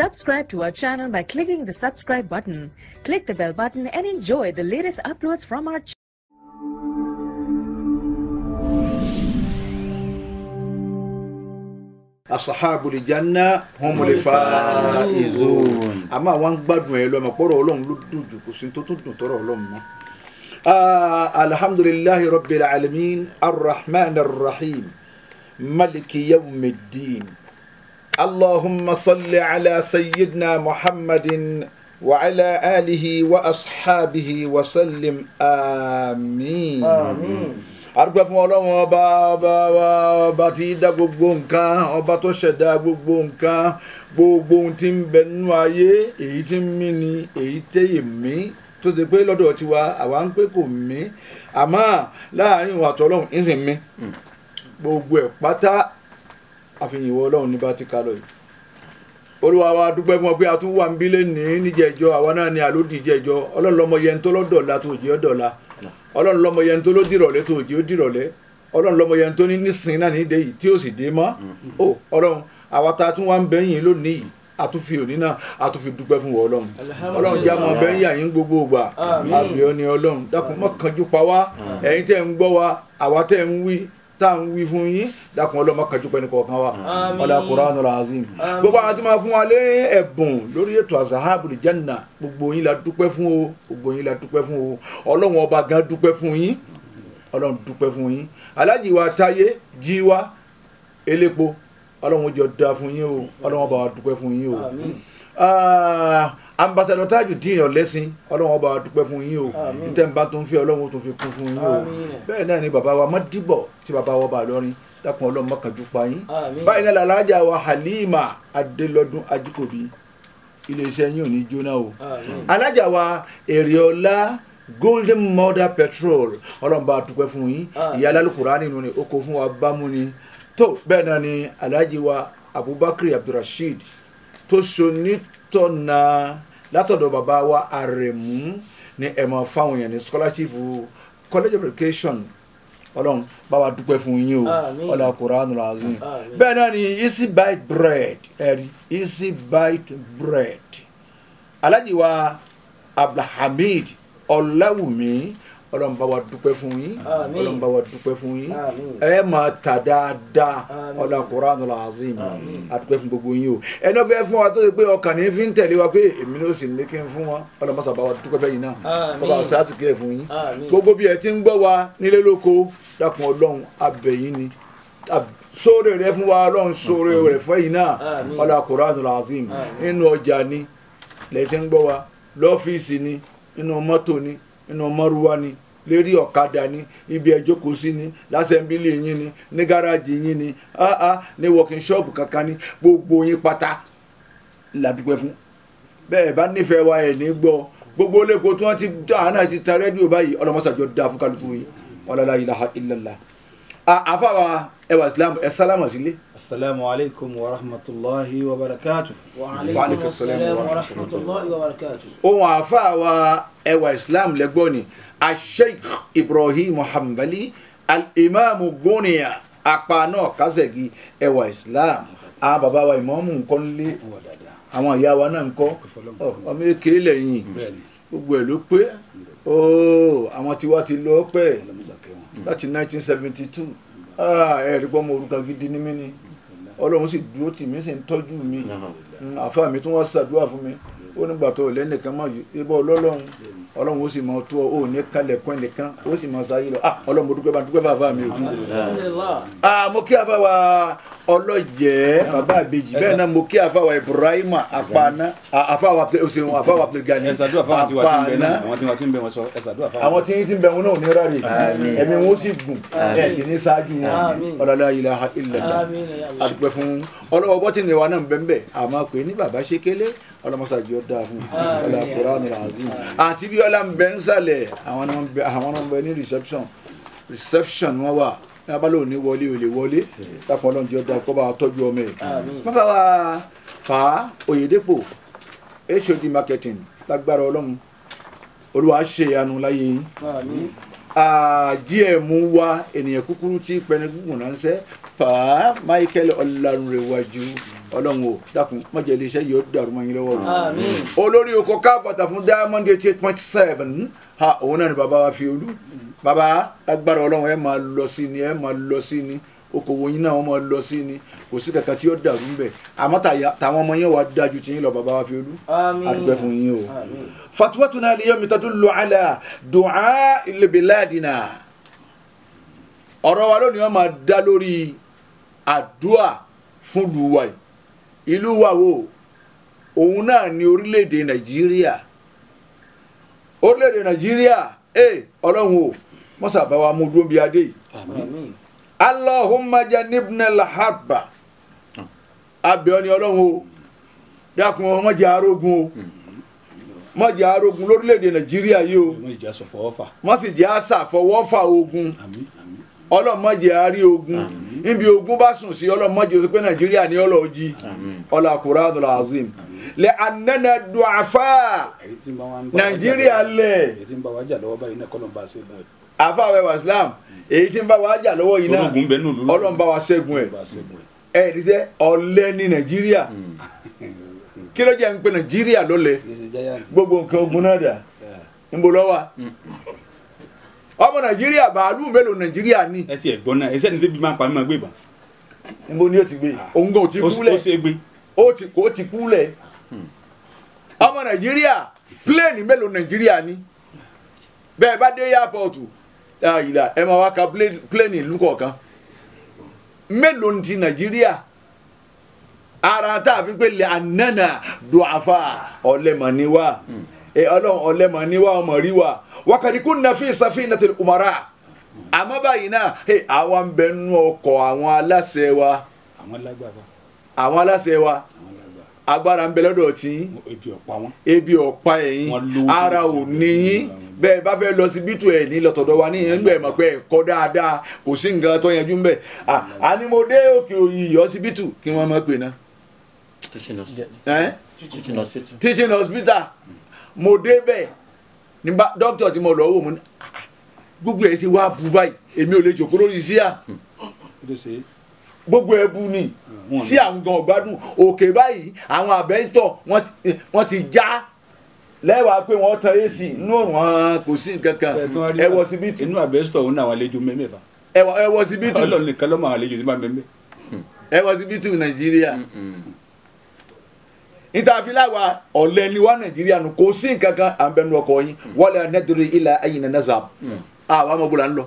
Subscribe to our channel by clicking the subscribe button. Click the bell button and enjoy the latest uploads from our channel. asahabu lijanna humul faizun àmọ́ àwọn gbádùn ẹ lọmọ pọrọ Ọlọ́run ló dùn jù kò sí tó tún dùn tọrọ Ọlọ́run mọ́. Ah, alhamdulillahi rabbil alamin arrahman arrahim maliki yawmiddin sayyidina muhammadin wa ala alihi wa ashabihi wa sallim. Amin. amin. Arúgbó fún ọlọ́run ọba ọba ọba tí í dá gbogbo nǹkan ọba tó ṣẹ̀dá gbogbo nǹkan gbogbo ohun tí ń bẹ nínú ayé èyí tí ń mí ni èyí téyè mí. Tó ti pé lọ́dọ̀ tiwa àwa ń pé kò mí. Àmọ́ láàárín ìwà àtọ́lọ́run ń sì mí. Gbogbo ẹ̀ pátá àfihàn ìwọ ọlọ́run ní bá ti ká lọ yìí. Olúwa wa dúpẹ́ fún ọ pé a tún wà ń bílẹ̀ ní níjẹ̀jọ́ àwa náà ní àlódì ìjẹ̀jọ́ ọlọ́run lọ́mọ yẹn tó lọ́dọ̀ọ́la tó jẹ́ ọ̀dọ̀ọ́la. Ọlọ́run lọ́mọ yẹn tó ló dìrọ̀lẹ́ tó jẹ́ ó dìrọ̀lẹ́ ọlọ́run lọ́mọ yẹn tó ní nísìn náà ní ìdè yìí tí ó sì dé mọ́. Ó ọlọ́run àwa tá a tún wá ń bẹ́yìn lónìí yìí a tún fi òní náà a tún fi dúpẹ́ fún ọlọ́run. Ọlọ́run já mọ́ bẹ́yìn àyín gbogbo ògbà àbíọ́ ni ọlọ́run dákun mọ́ kanjú pa wá. Ẹ̀yin tẹ́ ń gbọ́ wa àwa tẹ́ ń wí tá à ń wí fún yín dákun ọlọ́mọ kanjú pẹ́ ní kọ̀ọ̀kan wa. Ọlá Qur'anul Azim. Gbogbo àwọn tí máa fún wa lé ẹ̀bùn lórí ètò Asahabul Janna gbogbo yín la dúpẹ́ fún o gbogbo yín la dúpẹ́ fún o. Ọlọ́run ọba gan dúpẹ́ fún yín. Ọlọ́run dúpẹ́ fún yín. Alájì wa táyé jí wa. Elépo ọlọ́run jọ da fún yín o. Ọlọ́run ọba wa dúpẹ́ fún yín o ambassadọ Tajudeen ọ̀lẹ́sìn ọlọ́run ọba dúpẹ́ fún yín o. Bá tó ń fi ọlọ́run tó fi kún fún yín o. Bẹ́ẹ̀ náà ni bàbá wa Mọ́dìbọ̀ tí bàbá wa bá lọ́rin dákun ọlọ́run mọ́kànjú pa yín. Báyìí náà làlájà wa Halima Adélọ́dún Ajíkòbí iléeṣẹ́ yín ò ní jóná o. Alájà wa Èrèọlá golden mother petrol ọlọ́run bá dúpẹ́ fún yín. Ìyá alálùkùrá nínú ni ó kó fún wa bámú ni. Tó bẹ́ẹ̀ náà ni alhaji wa abubakar abdulrasheed tó so nítọ̀nà látọ̀dọ̀ bàbá wa àrẹ̀mú ní ẹ̀mọ́ fáwọn èèyàn ní scholarship college of education. Ọlọ́run bá wa dúpẹ́ fún yín o. Ọlọ́run Qur'anul Azim bẹ́ẹ̀ náà ni easy bite bread. Ẹ̀rí easy bite bread. Alhaji wa abdulhamid ọ̀làwùmí ọlọ́run bá wa dúpẹ́ fún yín. Ọlọ́run bá wa dúpẹ́ fún yín. Ẹ máa tà dáadáa. Ọlá Qur'anul Azim àdúpẹ́ fún gbogbo yín o. Ẹni wọ́n fẹ́ fún wa tó ṣe pé ọkàn ní fi ń tẹ̀lé wa pé èmi ló sì ní kí n fún wa ọlọ́run bá sábà wa dúpẹ́ fẹ́ yín náà bàbá wa sáà sì kí ẹ fún yín. Gbogbo bí ẹ ti ń gbọ́ wa nílé lóko dákun ọlọ́run abẹ́yìn ni. Sóore rẹ fún wa ọlọ́run sóore rẹ fẹ́ yín náà. Ọlá Qur'anul Azim nínú ọjà ni lẹ́yìn ń gbọ́ wa. Lọ́fíìsì ni nínú mọ́tò ni nínú mọ́rúwá ni lérí ọ̀kadà ni ibi ẹjọ́ kò sí ni lásẹ̀mbílì yín ni ní gáràjì yín ni áá ní working shop kankan ni gbogbo yín pátá ládùúgbẹ́ fún. Bẹ́ẹ̀ bá nífẹ̀ẹ́ wa ẹ̀ ní gbọ́. Gbogbo lẹ́kọ̀ọ́ tí wọ́n ti àánà ti ta rédíò báyìí ọlọ́mọsàjọ́ dá fún kálukú yín. Ọlọ́lá ilaha illallah. Àfàwà ẹwà islam ẹ sálámà sílé. Alaykum wa rahmatulahi wa barakatu. wa alaykum salaam wa rahmatulahi wa barakatu. ohun àfàwà ẹwà islam lẹ́gbọ́n ni asheikh ibrahim hanbali al-imam goniya apá náà kásẹ̀gì ẹwà islam. Àwọn bàbá wa ìmọ̀ọ́mù nǹkan lé àwọn ìyá wa náà kọ́ ọmọ èké lẹ́yìn. Gbogbo ẹ̀ ló pé. Àwọn tiwa ti lọ pẹ́. Láti 1972 ẹ̀ẹ́dì pọ́ ọmọ orúkọ gidi ní mí ni ọlọ́run sì dúró tì mí sì ń tọ́jú mi. Àfa mi tún wá ṣàdúrà fún mi ó nígbà tó lẹ́nìkan máa yí ibà ọlọ́run ọlọ́run ó sì máa tó ò ní kalẹ̀ kọ́ ẹnìkan ó sì máa sáyé lọ. Ah ọlọ́run mo dúpẹ́ bá dúpẹ́ fàáfà mi o. ah mo kí àfa wa ọlọ́jẹ́ bàbá àbèjì. Bẹ́ẹ̀ náà mo kí àfa wa ibrahim apana àfa wa òsèwọ̀n àfa wa abdulgani apana. àwọn tí wọ́n ti ń bẹ wọn náà ò ní ráre ẹ̀mí wọn ó sì gùn. Ẹ̀ sì ní ṣáájú wọn. Ọlọ́lá ilaha illallah àdúpẹ́ fún ọlọ́wọ́ bọ́tì ni wa náà ń bẹ́ẹ̀ bẹ́ẹ̀ àmọ́ pé ní bàbá ṣékélé ọlọmọsàjì ọdọ fún ọlọ Qur'anul Azim àti bí ọlá ń bẹ ń sàlẹ̀ àwọn náà ń bẹ ní reception. Reception wọn wà. Ní abálò ní wọlé ò lè wọlé. Dápọ̀ ọlọ́run jẹ́ ọdọ kọ́ bá wa tọ́jú ọmọ ẹ̀. Bàbá wa fà á. Oyèdépò HOD marketing lágbára ọlọ́run. Olúwa ṣe ìyanu láyé yín. Gm wa ènìyàn kúkúrú tí pẹni gúngùn náà ń sẹ́ fà á Michael Ọlánrewájú ọlọ́run o dákun mọ̀jẹ̀ iléeṣẹ́ yìí ó dàrú mọ́ yín lọ́wọ́ o. Olórí oko káfọ̀tà fún diamond eighty eight point seven. Ha òun náà ni bàbá wa fi olú. Bàbá agbára ọlọ́run ẹ máa lọ sí ni ẹ máa lọ sí ni. Okòwò yín náà wọ́n máa lọ sí ni. Kò sí kankan tí ó dàrú ń bẹ. Àmọ́ tàwọn ọmọ yẹn wàá dájú tí yín lọ bàbá wa fi olú. Àdúgbò fún yín o. fatuwatuna liyomi tadullu ala du'a li biladina. Ọ̀rọ̀ wa lónìí wọ́n máa dá lórí àdúà fún lùwàyí ìlú wa wo? Òun náà ni orílẹ̀-èdè nàìjíríà. Orílẹ̀-èdè nàìjíríà ee ọlọ́run o mọ́sà bá wa mú dúró bí adé yìí. Àmín. allahumma janibna abẹ́ ni ọlọ́run o. Dákun ọ má jẹ́ arógun o. Má jẹ́ arógun lórílẹ̀‐èdè nàìjíríà yìí o. Má sì jẹ́ àṣà fọwọ́fà ogun. Àmín àmín. Ọlọ́run má jẹ́ àárí ogun níbi ogun bá sùn sí má jẹ́ oṣù pé nàìjíríà ní ọlọ́ọ̀jì ọlá Qur'anul azim. Lẹ́ anana duafa. Ń ń nàìjíríà lẹ̀. Èyí tí ń bá wa jà lọ́wọ́ báyìí náà kọ́ ló ń bá a ṣe bọ́ ẹ̀. Àfàwẹ̀ wa islam. Èyí tí ń bá wa jà lọ́wọ́ yìí náà ọlọ́run bá wa ṣẹ́gun ẹ̀. Ṣe bọ́ ẹ̀. Ẹ̀ dídẹ́ ọ̀lẹ ní nàìjíríà. Kí ló jẹ́ ń pe nàìjíríà lọ́lẹ̀? Ṣe gbogbo nǹkan ogun náà dà. Yeah. níbo lọ́wọ́ ọmọ nàìjíríà bàálù mélòó nàìjíríà ní ẹ ti ẹ̀ gbọ́n náà ẹsẹ̀ ní débi máa pa mí máa gbé ìbọn. Níbo ni ó ti gbé? Òun gan ò ti kú lẹ̀ ó ti kú lẹ̀ ọmọ nàìjíríà pléènì mélòó nàìjíríà ní bẹ́ẹ̀ bá dé yàpọ̀tù ìlà ẹ máa wá ka pléènì ìlú kọ̀ọ̀kan. Mélòó ti nàìjíríà? Ara tá a fi pé lè ànánà dùàfà ọ̀lẹ́mọ̀níwá. Ẹ ọlọ́run ọ̀lẹ́mọ̀níwá ọmọ rí wa. Wákàtí kún nàfi safinatil umara. Àmọ́ báyìí náà àwa ń bẹ nú ọkọ̀ àwọn aláṣẹ wa. Àwọn aláṣẹ wa. Agbára ń bẹ lọ́dọ̀ tí ebi ọ̀pá wọn. Ẹ̀yìn Wọ́n ara ò níyìn bẹ́ẹ̀ bá fẹ́ lọ sí bítù ẹ̀ ní lọ́tọ̀dọ̀ wa níyìn ń mọ̀ pé ẹ̀kọ́ dáadáa. Kò sí nǹkan tó yanjú ń bẹ̀. Àní mo dé òkè òyì ọsibítù kí wọ́n máa pè ná. Teaching us ẹ́? Teaching us teaching hospital mo dé bẹ́ẹ̀ ní dókítà tí mo lọ wò mo ní "Ah, ah, gbogbo ẹ̀ ṣe wá bu báyìí èmi ò lè jòkó lórí sí à. Gbogbo ẹ̀ bu ni. Wọn sí àwọn gan ọ̀gbádùn òkè báyìí àwọn àbẹ́tọ̀ wọ́n ti- já. Lẹ́wàá pé wọ́n tan ac inú hàn kò sí nǹkan kan. Ẹ wọ síbítù. Inú àbẹ́sítọ̀ òun náà àwọn àlejò mẹ́mẹ́fà. Ẹ wọ- ẹ wọ síbítù. Ọlọ́run nìkan ló máa àlejò sí máa mẹ́mẹ́ ẹ wọ síbítù nàìjíríà ìtàfíláwa ọ̀lẹ́ ni wá nàìjíríà nù. Kò sí nǹkan kan à ń bẹnu ọkọ̀ yín. Wọlé anẹ́dúró ilà ayìn nazab àwọn ọmọ bọ̀lá ń lọ.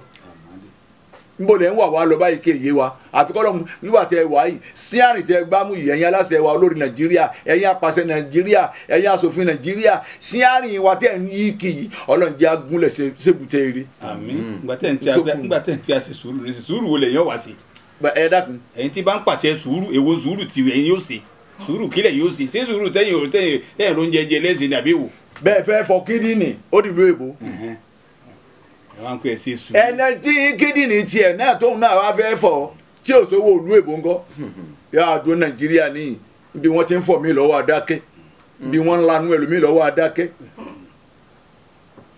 Nbọ lẹ ń wà wá lọ báyìí kéye wa. Àfikọ́ lọ́mú nígbà tẹ wá yìí síárìn tẹ gbámú yìí ẹ̀yin aláṣẹ wa olórí nàìjíríà ẹ̀yin apàṣẹ nàìjíríà ẹ̀yin aṣòfin nàìjíríà síárìn wa tẹ̀ ń yí kì í ọlọ́run jẹ́ agúnlẹ̀ sébùtẹ́ eré àmín. Ngbà tẹ̀ ń pè pè àṣẹ sùúrù ní sùúrù wo lẹ́yìn ọ̀wá sí ẹ dákun. Ẹ̀yin tí bá ń pàṣẹ sùúrù èwo sùúrù tí ẹ̀yin yóò ṣe sùúrù kílẹ̀ yóò ṣe? Ṣé sùúrù tẹ̀yìn ò tẹ̀yìn tẹ̀yìn ló ń jẹjẹ lẹ́sìn ní àbí wò? Bẹ́ẹ̀ fẹ́ fọ kídìní ó dìlú èbó. Ẹnẹ tí kídìní tiẹ̀ náà tóun náà wá fẹ́ fọ tí ò sówó òlú èbó ńkọ́ yà á dún nàìjíríà níyì bí wọ́n ti ń fọ̀ mí lọ́wọ́ adákẹ́ bí wọ́n ń lanu ẹlòmíì lọ́wọ́ adákẹ́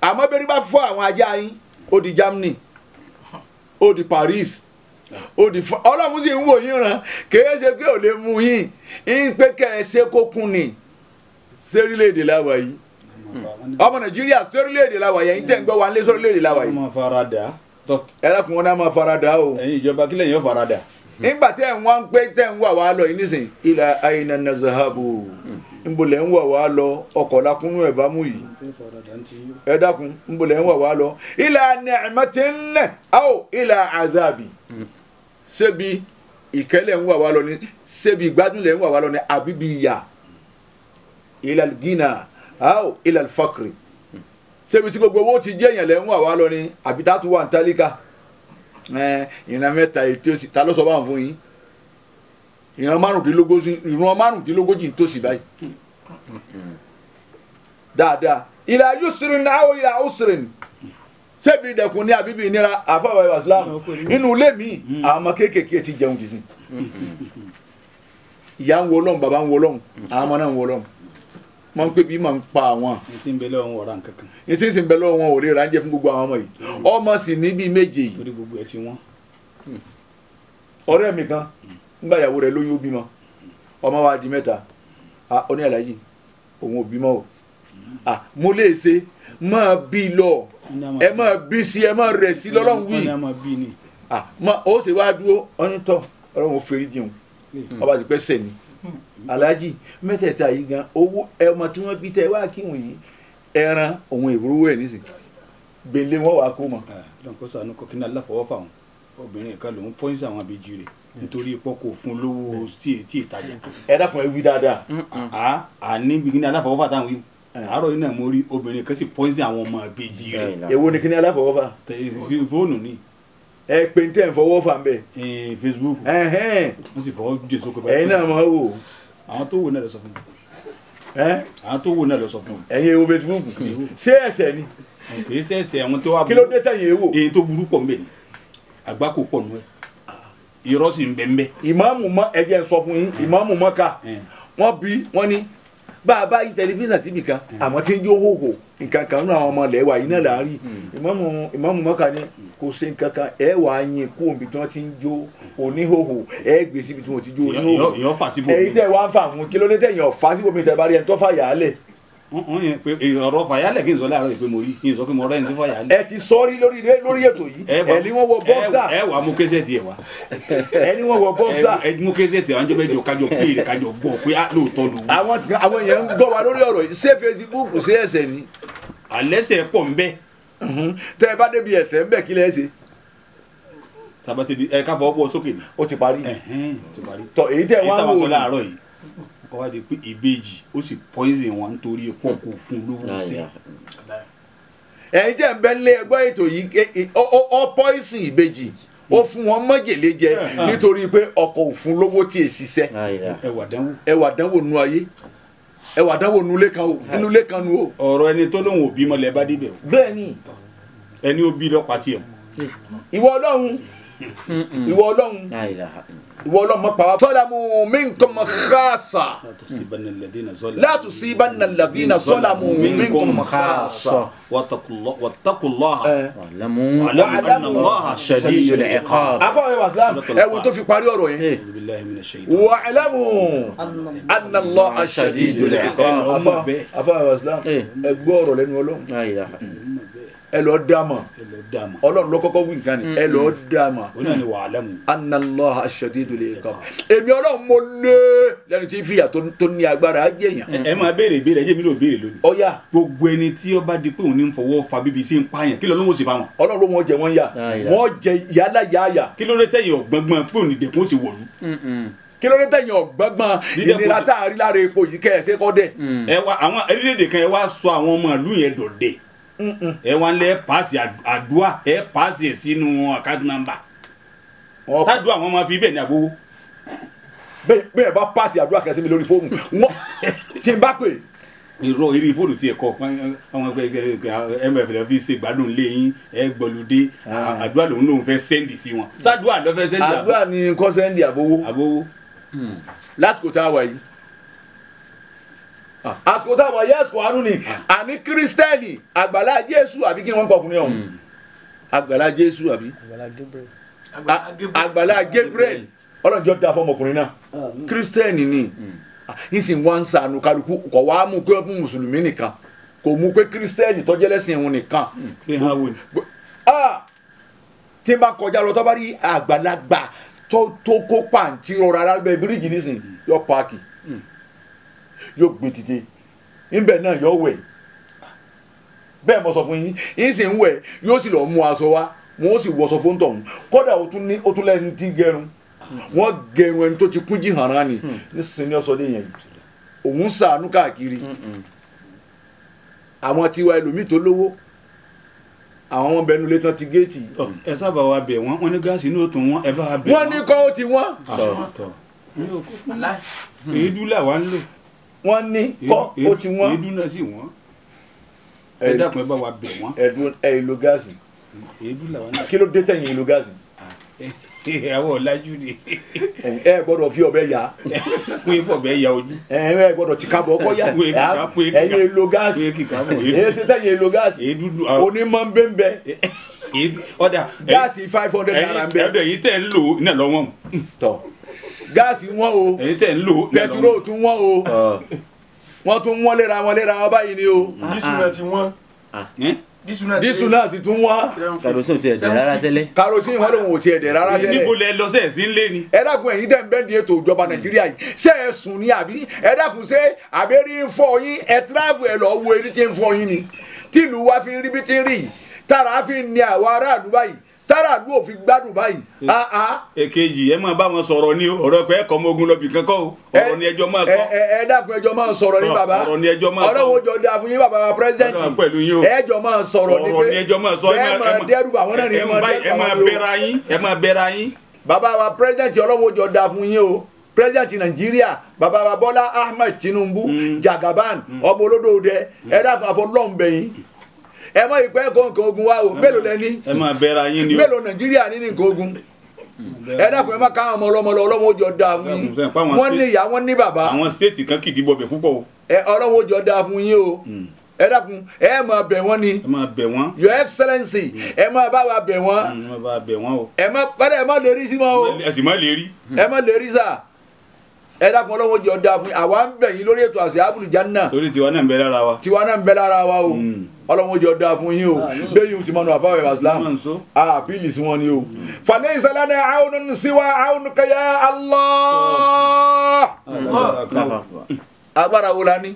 àmọ́ bẹ́ẹ̀ ni bá fọ́ àwọn ajá yín ó di Germany ó di Paris Fa- ọlọ́run sì ń wò yín ràn kìí ṣe pé ò lè mú yín. Ń pé kẹ́ ẹ ṣe kó kún ni sórílẹ̀-èdè láwa yìí? Ọmọ nàìjíríà sórílẹ̀-èdè láwa yìí? Ẹ̀yin tẹ̀ ń gbọ́ wa ń lé sórílẹ̀-èdè láwa yìí? Ẹ dákun wọn náà máa fara dà o. Ẹ̀yin ìjọba kílẹ̀ yẹn fara dà nígbà tẹ́ ń wá ń pé tẹ́ ń wà wá lọ yìí nísìnyí. Ilà àyìnà nazahabu. Nbolẹ̀ ń wà wá lọ? Ọkọ̀ lakunú ẹ̀ bá mú yìí. Ẹ dákun nbolẹ̀ ń wà wá lọ? Ilà ni'matin aw ilà azabi ṣebí ìkẹ́lẹ̀ ń wà wá lọ ní ṣebí ìgbádùn lẹ̀ ń wà wá lọ ní àbíbí ìyà? Ilà gínà aw ilà fakiri ṣebí tí gbogbo owó ti jẹ́ èèyàn lẹ̀ ń wà wá lọ ní àbí tá a tún wà ń tálíkà? Ìran mẹ́ta ètò òsì ta ló sọ báwọn fún yín? Ìran márùndínlógójì ìran márùndínlógójì ń tòsí báyìí. Dáadáa. Ìlà yusrin náà ó ìlà usrin ṣebí ìdẹ̀kùn ní àbíbí ìnira? Àfọwọ́ islam. Inú ilé mi àwọn ọmọ kéékèèké ti jẹun jì sí. Ìyá ń wo ọlọ́run bàbá ń wo ọlọ́run àwọn ọmọ náà ń wo ọlọ́run. Wọ́n ń pè bí màá ń pa àwọn. Ní ń bẹ lọ́wọ́ ọ̀rá nǹkan kan. Ní ń sìn bẹ lọ́wọ́ wọn ò rí ìrànjẹ fún gbogbo àwọn ọmọ yìí. Ọmọ sì ní bíi méje yìí. Torí gbogbo ẹ̀ ti wọ́n. Ọ̀rẹ́ mi kan nígbà ìyàwó rẹ̀ lóyún ó bímọ. Ọmọ wa di mẹ́ta. Ah ó ní aláàjì òun ò bímọ o. Ah mo lè ṣe máa bí lọ ẹ máa bí sí ẹ máa rẹ̀ sí lọ́lọ́run wí. Ah ó sì wá dúró ọ́ní tọ́ ọlọ́run ò fèrè jẹun ọba ti pẹ́ sẹ̀ ni. Aláàjì mẹ́tẹ̀ẹ̀ta yìí gan owó ẹ ọmọ tí wọ́n bí tẹ wá kí wọ́n yìí ẹran òun ìwúrúwẹ̀ ẹ̀ nísìn. Gbèlè wọn wà kó mọ. lọ́n kó sànú kọ́kí náà láfọwọ́fà wọn. Obìnrin kan lòún pọ́ńsì àwọn abẹ́jì rẹ̀ nítorí ipò kò fún lówó tí tí ìtajà. ẹ dákun ẹ wí dáadáa. a a ní bí kíní aláfọwọ́fà táwọn wí àárọ̀ yìí náà mo rí obìnrin kan sì pọ́ńsì àwọn ọmọ abẹ́jì rẹ̀. Èwo ni kíní aláfọwọ́fà Tẹ- fóònù ní ẹ pé ní tẹ́ ń fọwọ́ fà ń bẹ̀. eh, Facebook. Wọ́n sì fọwọ́ jù sókè ẹ̀yin náà máa wò. Àwọn tó wò náà lọ sọ fún mi. Ẹ́? Àwọn tó wò náà lọ sọ fún mi. Ẹ̀yin ewo Facebook? Ṣé ẹ̀ṣẹ̀ ni? Kì í ṣẹ̀ṣẹ̀ àwọn tó wà kí ló dé tẹ̀yìn ewo èyí tó burú pọ̀ mbẹ́ ni. Àgbákò pọ̀ nù ẹ̀. Irọ́ sì ń bẹ́ mbẹ́ ìmáàmù mọ ẹ̀jẹ̀ ń sọ fún yín. Ìmáàmù mọ́ka. Wọ́n bí wọ́n ní bá a bá yí tẹlifíṣàn síbi kan àmọ́ tí ń jó hòhò nǹkan kan nínú àwọn ọmọ ilẹ̀ wa yìí náà là ń rí. Ìmáàmù ìmáàmù mọ́ka ni kò ṣe nǹkan kan ẹ wà á yin kú òbí tí wọ́n ti ń jó oníhòhò ẹ gbé síbi tí wọ́n ti jó oníhòhò. èyí tẹ̀ wá ń fà mú kí ló dé tẹ̀yìn ọ̀fà síbò mi tẹ̀ bá rí ẹni tó fà yà á lẹ̀? wọ́n ọ̀rọ̀ fàyálẹ̀ kí n sọ láàárọ̀ pé mo rí kí n sọ pé mo rẹ́ ní fàyálẹ̀. ẹ ti sọ́rí lórí lórí ètò yìí. Ẹ ní wọ́n wọ bọ́ksà ẹ wà mú kẹsẹ̀ tiẹ̀ wá. Ẹ ní wọ́n wọ bọ́ksà ẹ mú kẹsẹ̀ tiẹ̀ wájú bẹ́ẹ̀ jọ kájọ pé rẹ̀ kájọ gbọ́ pé á lóòótọ́ ló. Wú. àwọn àwọn èèyàn ń gbọ́ wa lórí ọ̀rọ̀ yìí. Ṣé Facebook ṣé ẹ̀ṣẹ̀ ni? Àlẹ́sẹ̀ pọ̀ ń bẹ́. Tẹ́ ẹ bá débi ẹ̀ṣẹ̀ ń bẹ̀ kí lẹ́ ṣe? Tàbá ti di ẹ ká fọwọ́ bọ̀ sókè ni. ó ti parí. Ẹ̀hẹ́n ti parí. tọ èyí tẹ́ èyí wá wò sọ yìí ó wá di pé ìbejì ó sì poison wọn nítorí epo kò fún lówó sí. ẹ̀yin tẹ́ ń bẹ nílé ẹgbọ́ ètò yìí ọ pọ́ìsì ìbejì. Ó fún wọn májèlé jẹ nítorí pé ọkọ òfun lówó tí è ṣiṣẹ́. Ẹwà dánwò nu ayé. Ẹwà dánwò ilé kan o inú ilé kan nu o. ọ̀rọ̀ ẹni tó lóun ò bímọ lẹ bá débẹ̀ o. Bẹ́ẹ̀ ni ẹni ó bí lọ́pàá tiẹ̀ o. ìwọ ọlọ́run. Ìwọ ọlọ́run ìwọ ọlọ́mọ pa wá. sọ́dàmù minkum khassa. la tusibanna alladhina sọ́dàmù minkum khassa. wattaqullaha wa'lamu anna Allaha shadidul iqab. afọwọ́ wa islam ẹ̀wọ̀n tó fi parí ọ̀rọ̀ yẹn. wa'lamu anna Allaha shadidul iqab. afọwọ́ wa islam ẹgbẹ́ ọ̀rọ̀ lẹ́nu ọlọ́run ẹ lọ lọ dààmú. ọlọ́run ló kọ́kọ́ wí nǹkan ni ẹ lọ dàmà o náà ni wàlámù. anna Allaha shadidul iqab. èmi ọlọ́run mo lé lẹ́nu tí fìyà tó ní agbára á jẹ̀yàn. ẹ máa béèrè ìbéèrè ẹ jẹ́ mi ló béèrè lónìí. ọ̀ya gbogbo ẹni tí ó bá di pé òun ní fọwọ́ fa bíbí sí ń pààyàn kí ló ló ń wò sí fáwọn. ọlọ́run ló wọ́n jẹ wọ́n yà wọ́n jẹ yálà yáyà kí ló dé tẹ̀yìn ọ̀gbọ́ngbọ́n pé òun ìdẹ̀kùn ó sì wọ̀lú. kí ló dé tẹ̀yìn ọ̀gbọ́ngbọ́n ìnira tá a rí lára epo yìí kẹ́ ẹ̀ ṣe kọ́ dẹ̀. ẹ wá àwọn orílẹ̀-èdè kan ẹ wá sọ àwọn ọmọ ìlú yẹn dọ̀dẹ̀ ẹ wá ń lẹ paasi àdúrà ẹ paasi ẹ sínú account number. Wọ́n- sádùn àwọn ọmọ fi bẹ́ẹ̀ ní àgbowó. bẹ́ẹ̀ bá pàṣẹ àdúrà kẹsí mi lórí fóònù. Wọ́n tí n bá pè. Irọ́ eré fóònù tí ẹ kọ. Àwọn mf lè fi ṣe gbádùn léyìn ẹ gbọ́lódé àdúrà lòun lòun fẹ́ sẹ́ndì sí wọn. Sádùn ló fẹ́ sẹ́ndì àdúrà ní kọ́sẹ́ndì àbówó àbówó. lásìkò tá a wà yìí àsìkò tá a wà yìí àsìkò àánú ni. Àní kírísítẹ́nì àgbàlá jésù àbí kí wọ́n pọkùnrin ọ̀hún? Àgbàlá jésù àbí? Àgbàlá gabriel. Ọlọ́njọ́ da fọmọkùnrin náà. Kírísítẹ́nì ni. N sì wá ń sànù kálukú. Kọ̀ wá mú pé mùsùlùmí nìkan. Kò mú pé kírísítẹ́nì tọ́jẹ́lẹ́sìn òun nìkan. Ni. Ah! tí n bá kọjá lọ tó bá rí àgbàlagbà tó tó kó pàǹtí rọra lábẹ́ bíríìjì nísìnyí yọ páàkì yóò gbé títí níbẹ̀ náà yọ wẹ̀. Bẹ́ẹ̀ mo sọ fún yín yín sì ń wẹ̀ yóò sì lọ mú aṣọ wá wọn ó sì wọṣọ fún tọ̀hún. Kódà ó tún ní ó tún lẹ́ni tí gẹrun. Wọ́n gẹrun ẹni tó ti kún jí hàn rán ni nísìnyí ọ̀sọ́ dé yẹn. Òun ṣàánú káàkiri. Àwọn tiwa ẹlòmíì tó lówó àwọn ọmọ bẹnu létí wọn ti géètì. Ẹ sábà wa bẹ̀ wọ́n wọ́n ní gáàsì ní òtún wọn ẹ bá wa bẹ̀ wọ́n ní kọ́ ó ti wọ́n. Èédú là wà ń lò wọ́n ní kọ́ ó ti wọ́n. Èédú náà sì wọ́n. Ẹ dákun ẹ bá wa bẹ̀ wọ́n. Ẹ̀dùn ẹ̀ èlò gáàsì. Èédú là wà ń lò. kí ló dé tẹ̀yìn èlò gáàsì? Àwọn ọ̀làjú ni. Ẹ gbọ́dọ̀ fi ọ̀bẹ yá wọ́n ifọ̀ bẹ́ẹ̀ ya ojú. ẹ gbọ́dọ̀ ti kábọ̀ ọkọ kíkà ẹ̀yìn èlò gáàsì. Èyí ṣe tẹ̀yìn èlò gáàsì. Àwọn onímọ̀ ń bẹ́ ń bẹ́. Ọ̀dà gáàsì five hundred naira ń bẹ́. ẹ̀dọ̀ yìí tẹ̀ ń lò ní lọ́wọ́ tọ̀ gáàsì wọn o. Pẹtiró tún wọn o. Wọ́n tún wọ́n léra wọn léra wọn báyìí ni o. Dísù náà ti wọ́n. Ẹ́? Dísù náà ti ti tún wọ́n. Kàdósìn ò tiẹ̀ dẹ̀ rárá tẹ́lẹ̀. karosín wọn lòun ò tiẹ̀ dẹ̀ rárá tẹ́lẹ̀ níbo lẹ lọ sẹ́ẹ̀ sí ń lé ni. ẹ dákun ẹ̀yin tẹ́ ń bẹ́ẹ̀ di ètò ìjọba nàìjíríà yìí ṣé ẹ sùn ní àbí? Ẹ dákun ṣé àbẹ́rí ń fọ yín? Ẹ tíráfù ẹ lọ wo eré tí ń fọ yín ni. Tìlú wa fi ń rí bí ti ń rí yìí tára fi ń ní àwọn aráàlú báyìí táráàlú ò fi gbádùn báyìí. Áá èkejì ẹ máa bá wọn sọ̀rọ̀ ní ọ̀rọ̀ pé ẹ̀kọ́ ọmọ ogun lọ́bì kankan o. Ọ̀rọ̀ ni ẹjọ́ máa sọ. ẹ ẹ dákun ẹjọ́ máa sọ̀rọ̀ ní Ọ̀rọ̀- bàbá. ọ̀rọ̀ ni ẹjọ́ máa sọ. ọlọ́wọ́ jọ da fún yín bàbá wa pírẹsidẹ́ǹtì Ọlọ́run ẹjọ́ máa sọ̀rọ̀ ní ọ̀rọ̀ ni ẹjọ́ máa sọ. ẹ máa dẹ́rù bà wọ́n náà ní ẹ máa dẹ́rù bà wọ́n ẹ máa bẹ́ra yín. bàbá wa pírẹsidẹ́ǹtì ọlọ́wọ́ jọ da fún yín o. Pírẹsidẹ́ǹtì nàìjíríà bàbá wa bọ́lá ahmed tinubu jagaban ọmọ olódò dẹ ẹ dákun àfọlọ́ọ̀nbẹ̀yìn ẹ mọ ìpẹ́ kọ̀ọ̀kan ogun wa o mélòó lẹ́ni ẹ máa bẹ́ra yín ni o. mélòó nàìjíríà ní nǹkan ogun ẹ dákun ẹ má ká àwọn ọmọ ọlọ́mọ lọ ọlọ́wọ́ jọ da fún yín wọ́n ní ìyá wọ́n ní bàbá àwọn stéètì kan kìdí bọ̀bẹ̀ púpọ̀ o. ẹ jọ da fún yín o ẹ dákun ẹ máa bẹ̀ wọ́n ni ẹ máa bẹ̀ wọ́n. your excellency ẹ máa bá wa bẹ̀ wọ́n ẹ máa bá bẹ̀ wọ́n o. ẹ má kọ́dà ẹ má lè rí sí wọn o ẹ sì má lè rí. ẹ má lè rí sà ẹ dákun ọlọ́wọ́ jọ da fún yín àwa ń bẹ̀ yín lórí ètò àṣẹ abúlùjá náà torí tiwa náà ń bẹ lára wa. tiwa náà ń bẹ lára wa o Mm. Ọlọ́wọ́ jọ da fún yín o. Bẹ́ẹ̀ yìí ti mọ̀nà àfáwẹ̀ islam. Àpìlì sí wọn ni o. Falẹ̀ ìsàlẹ̀ àwọn síwá àwọn kẹyà allah. Agbára wo la ní?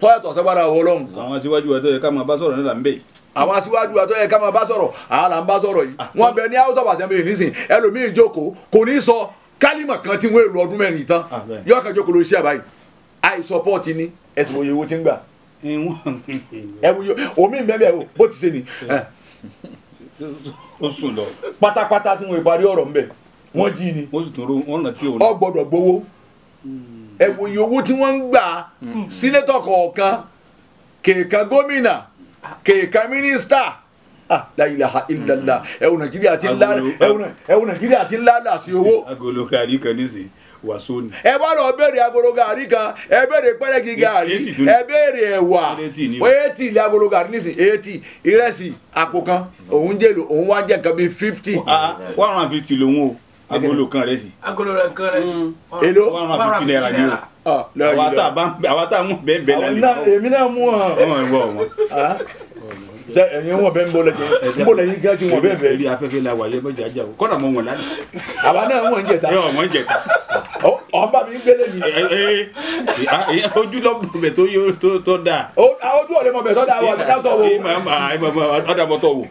Tọ́yàtọ̀ sẹ́gbára wo lọ́hùn àwọn aṣíwájú wa tó yẹ ká máa bá sọ̀rọ̀ nílà ń bẹ̀. Yìí. àwọn aṣíwájú àtọ́ yẹ ká máa bá sọ̀rọ̀ àwọn là ń bá sọ̀rọ̀ yìí. Wọ́n bẹ ní house of assembly nísìn ẹlòmíì jókòó kò ní sọ kálímà kan tí wọ́n èlò ọdún mẹ́rin tán. Ah, bẹ́ẹ̀. yọ kàn jókòó lórí iṣẹ́ àbáyìí àìsọpọ́ọ̀tì ni. Ẹ̀sìn òye owó ti ń gbà ẹ yóò omi bẹ́ẹ̀ o bó ti ṣe ni ẹ̀, ó sùn lọ. Pátápátá tí wọ́n ìparí ọ̀rọ̀ ń bẹ̀ wọ́n jí ni. Ọ gbọ́dọ̀ gbowó. Ẹ̀wù iye owó tí wọ́n ń gbà sínétọ̀ kọ̀ọ̀kan kèèkan gómìnà kèèkan mínísítà. Ah ilaha illallah. Ẹ̀wù nàìjíríà ti ń lá Agolo- ẹ̀wù Nà- ẹ̀wù nàìjíríà ti ń lá là sí owó. Agolo kárí kan wàsó ni. ẹ bá lọ béèrè agolo gàrí kan ẹ béèrè pẹrẹgì gàrí ẹ béèrè ẹ̀wà Eighty ni agolo gàrí nísìn eighty ìrẹsì àpò kan òun jèlò òun wá jẹ nǹkan bíi fifty Ah, one hundred and fifty lòun o agolo kan rẹ̀ sí. agolo rẹ nǹkan rẹ sí. Èló? one hundred and fifty naira ni o. Ah, àwa tá a mú bẹ́ẹ̀ lálẹ́. èmi náà mú ọ ọmọ ẹ̀ wọ̀ wọ́n. ṣe ẹ̀yin wọn bẹ́ẹ̀ ń bọ́ lẹ́jẹ̀ ń bọ́ lẹ́yìn tí wọ́n bẹ́ẹ̀ rí bẹ́ẹ̀ afẹ́fẹ́ la wà yẹ bọ́jà ajá o kọ́nà mọ́ wọn lánàá. àwa náà wọ́n jẹ̀ta ẹ ọ̀ mọ́ ń jẹ̀ta. ọba mi ń gbélé mi ẹ- ojú tó yó- tó tó dáa. Ó- àwọn ojú ọ̀lẹ́ mọ̀ bẹ̀ tọ́ Ẹ máa- máa- ẹ máa- máa- ọ̀dà mọ́tọ̀ wò.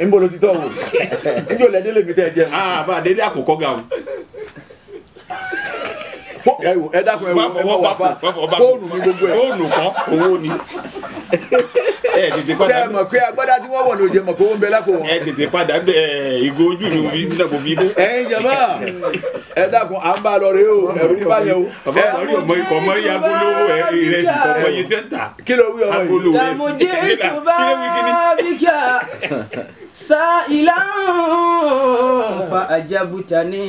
ń bọ́ ló ti tọ́ wo ń jò lẹ́dẹ́lẹ́ mi tẹ́ jẹun Ah, bá a délé àkókò ga o. Ẹ wò, dákun ẹ wò ẹ mọ̀ wà fa fóònù mi gbogbo ẹ̀ fóònù kan owó ni. Ẹ tètè padà é mọ̀ pé agbádá tí wọ́n wọ̀ ló jẹ mọ̀ pé ó ń bẹ lápò wọn. ẹ tètè padà bẹ ẹ ìgò ojú mi ò fi bí náà kò fi bó. ẹ̀yin jẹ̀mọ́ ẹ dákun à ń bá a lọ rè o ẹ̀rù ní báyẹn o. bàbá Ẹ- àwọn rí ọmọ ikọ̀ ọmọ yìí agolo ẹ, ìrẹsì kọ̀ ọmọ yìí tẹ́ ń tà. kí ló wí ọmọ yìí. agolo rẹ Tàmùjí sí. ìtùbá bíkà sáìlà fa àjàbùtàní.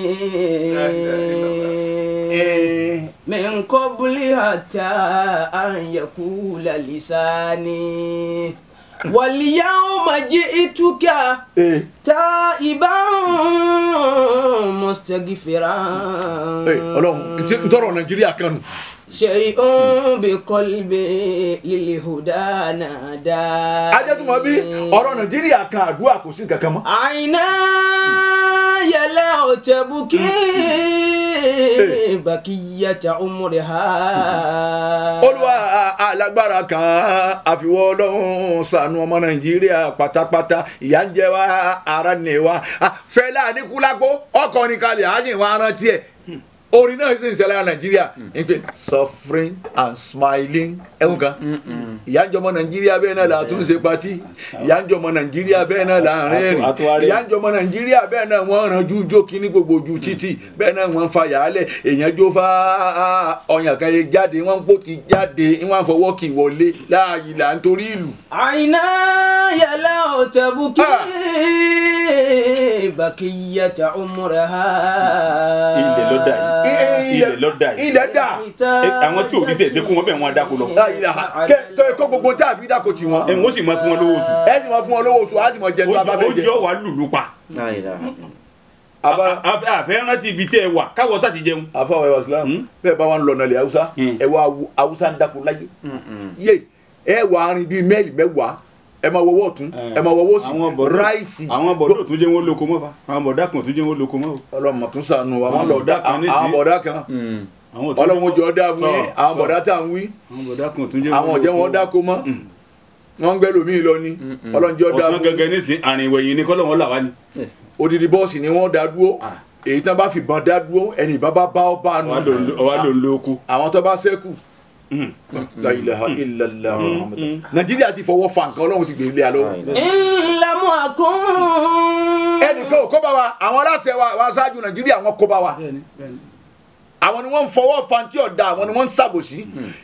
من قبل حتى أن يقول لساني واليوم جئتك Ee, تائبا مستغفرا ee, Ọlọ́run ntí- ntọ́rọ̀ nàìjíríà kan nù. شيء بقلبي للهدى نادى ajẹ́tùmọ̀ bí ọ̀rọ̀ nàìjíríà kan àdúrà kò sí kankan mọ́. عيناي لا تبكي بكية عمرها olúwa alágbára kan àfiwọ́ ọlọ́run ṣàánú ọmọ nàìjíríà pátápátá ìyà ń jẹ wá ara nì wá Ah, Fẹlá Aníkúlápó ọkọ ní kalẹ̀ á sì wá rántí ẹ̀ orin náà sì ń ṣẹlẹ̀ nàìjíríà. Mm. Ní pé suffering and smiling. Ẹ̀wọ̀n kan. Mm, mm, ìyájọmọ nàìjíríà bẹ́ẹ̀ náà là á tún ṣe patí. Ìyájọmọ nàìjíríà bẹ́ẹ̀ náà là á rẹ́rìn ìyájọmọ nàìjíríà bẹ́ẹ̀ náà wọ́n ràn ju jó kíní gbogbo ojú títì. Bẹ́ẹ̀ náà wọ́n fa yàálẹ̀. Èèyàn jó fa ọyàn kan yé jáde. Wọ́n ń pò kí jáde. Wọ́n á fọwọ́ kì wọlé. Láàyè là ń torí ìlú. àìná yàrá ọ̀tẹ̀ bukí. Ah! Bàkìyàtà ọmọ rẹ̀ ha. ilé ló dà yìí ilẹ̀ ló dà yìí. ilẹ̀ dà àwọn tí òbí sẹ̀ ṣe kún wọn bẹ́ẹ̀ wọn dáko lọ. kó gbogbo tá a fi dáko tì wọ́n. ẹ wọ́n sì máa fún wọn lówó oṣù. ẹ sì máa fún wọn lówó oṣù á sì máa jẹ tó a bá fẹ́ ó jẹ. jẹ́ wà lùlù pa. Àfẹ́ rántí ibi tí ẹ wà káwọ́ sá ti jẹun. àfọwọ́ ẹ̀ wá sílámù bẹ́ẹ̀ bá wọn lọ nàlẹ́ haúsá Mm. ẹ wo haúsá ń dáko láyé yé ẹ wà á rìn bíi mẹ́ẹ̀lì mẹ́wàá ẹ máa wọwọ́ ọ̀tún ẹ máa wọwọ́ bọ̀dọ̀ ráìsì. àwọn bọ̀dọ̀ tó jẹ́ wọn lóko mọ́ fa àwọn bọ̀dá kan tó jẹ́ wọn lóko mọ́ o. ọlọ́mọ tún sànù àwọn bọ̀dá kan nísìnyí. àwọn bọ̀dá kan. Ọlọ́run jọ dá fún yín àwọn bọ̀dá tá à ń wí. Àwọn ọ̀jẹ̀ wọn dáko mọ́. Wọ́n ń gbẹ́ lómi lọ ni. Ọlọ́run jọ dá ọ̀sán fún yín. gẹ́gẹ́ nísìn àrìn ìwẹ̀yìn ni kọ́lọ́wọ́n là wá ni. odidi bọ́ọ̀sì ni wọ́n dá dúró. Ah. èyí tán bá fìbọn dá dúró ẹni ìbọn bá bá ọ bá nù oko. àwọn tó bá sẹ́kù la ilaha illallah muhammad. Nàìjíríà ti fọwọ́ fa nǹkan ọlọ́run sì gbé ilé alọ́ ìlàmú àkún. ẹnìkan ò kó bá wa àwọn aláṣẹ wa àwọn aṣáájú nàìjíríà wọn kó bá wa. Àwọn ni wọ́n ń fọwọ́ fa tí ọ̀dà àwọn ni wọ́n ń ṣàbòsí.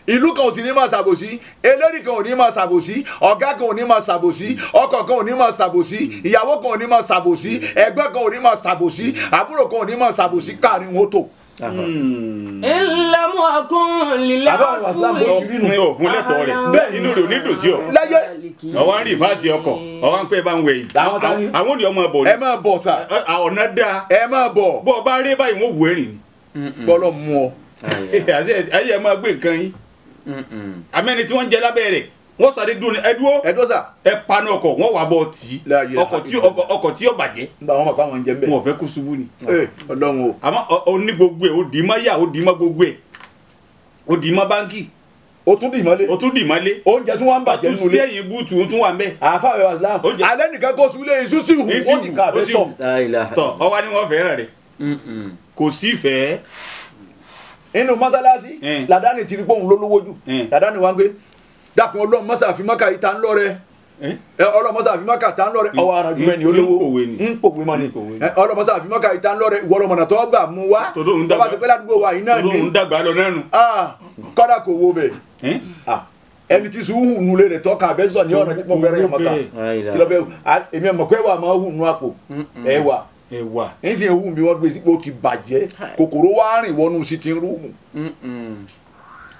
Ìlú kan ò sì ní máa ṣàbòsí eléré kan ò ní máa ṣàbòsí ọ̀gá kan ò ní máa ṣàbòsí ọkọ kan ò ní máa ṣàbòsí ìyàwó kan ò ní máa ṣàbòsí ẹgbẹ́ kan ò ní máa ṣàbòsí àbúrò kan ò ní máa ṣàbòsí káàrin wọn tó. ìlàmú àkún nù. ní òfun lẹ́tọ̀ọ́ rẹ̀. Bẹ́ẹ̀. inú rẹ̀ ò ní dùn sí ọ. ọwọ́ ń rí ìfáàsì ọkọ̀. Ọwọ́ ń pẹ́ bá ń wẹ̀ yìí. Àwọn ò ní ọmọ bọ̀ ẹ ni. máa bọ̀ sà. Ẹ- ọ̀nà dáa ẹ máa bọ̀. Bọ́ ọ bá rí báyìí wọ́n wù ẹ́ rìn bọ́lọ̀ mú ọ. ayé. Ẹ máa gbé nǹkan yín. àmẹ́ni tí wọ́n jẹ lábẹ́ rẹ̀ wọ́n sáré dúró ni ẹ dúró. Ẹ ẹ paná ọkọ̀ wọ́n wà bọ̀ tì í. Ọkọ̀ tí yóò bàjẹ́. Nígbà wọn mọ̀ pé àwọn ń jẹ ń bẹ̀. wọn ò fẹ́ kú ṣubú ni. Ẹ, ọlọ́run o. Àmọ́ ọ- ọ ní gbogbo ẹ̀ ó dì í mọ́ yà ó dì í mọ́ gbogbo ẹ̀ dì í mọ́ báńkì. O tún dì mọ́lé. Ó tún dì mọ́lé. Oúnjẹ tí wọ́n ń bàjẹ́ tún nínú sí ilé ẹ̀yìn búùtù tún wà ń bẹ̀. àáfà rẹ̀ wà Oúnjẹ. alẹ́ nìkan kó sùn ilé iṣu sí Èsì ó sì abẹ́ sì tọ̀ tọ ọwọ́ ni wọ́n fẹ́ràn rẹ̀ kò sí fẹ́ inú mọ́sálásí Ẹn. làdáni ti rí pọ́ùn lólówó jù. Ẹn. làdáni wá ń gbé dákun ọlọ́run mọ́sá àfi mọ́kà yìí ta ń lọ́rẹ́ ẹ ọlọ́run mọ́sá àfi mọ́kà ta ń lọ́rẹ́ Mm. ọwọ́ ara jù ẹni Mm. olówó ń pòwe ni. ń mọ́ ni ń pòwe ni. Ẹ, ọlọ́run mọ́sá àfi mọ́kà yìí ta ń lọ́rẹ́ ìwọ ọlọ́mọ̀nà tó gbà mú ń tó bá dàgbà. ti pẹ́ ládùúgbò wa yìí náà ni lọ. Ah, kọ́dà kò wo bẹ̀ Ẹ́n? Ah, ẹni tí sùúhù nulẹ̀ rẹ̀ tọ́ka abẹ́sọ̀ ní ọ̀nà tí mo yẹn mọ́ta Bẹ́ẹ̀. kí ló bẹ́ẹ̀ Ah, èmi ọmọ pé wà máa hù nù àpò ẹ wà ẹwà nísìnyí ewu bí wọ́n gbé sí pé ó ti bàjẹ́ kòkòrò wá rìn wọnú sí ti rúùmù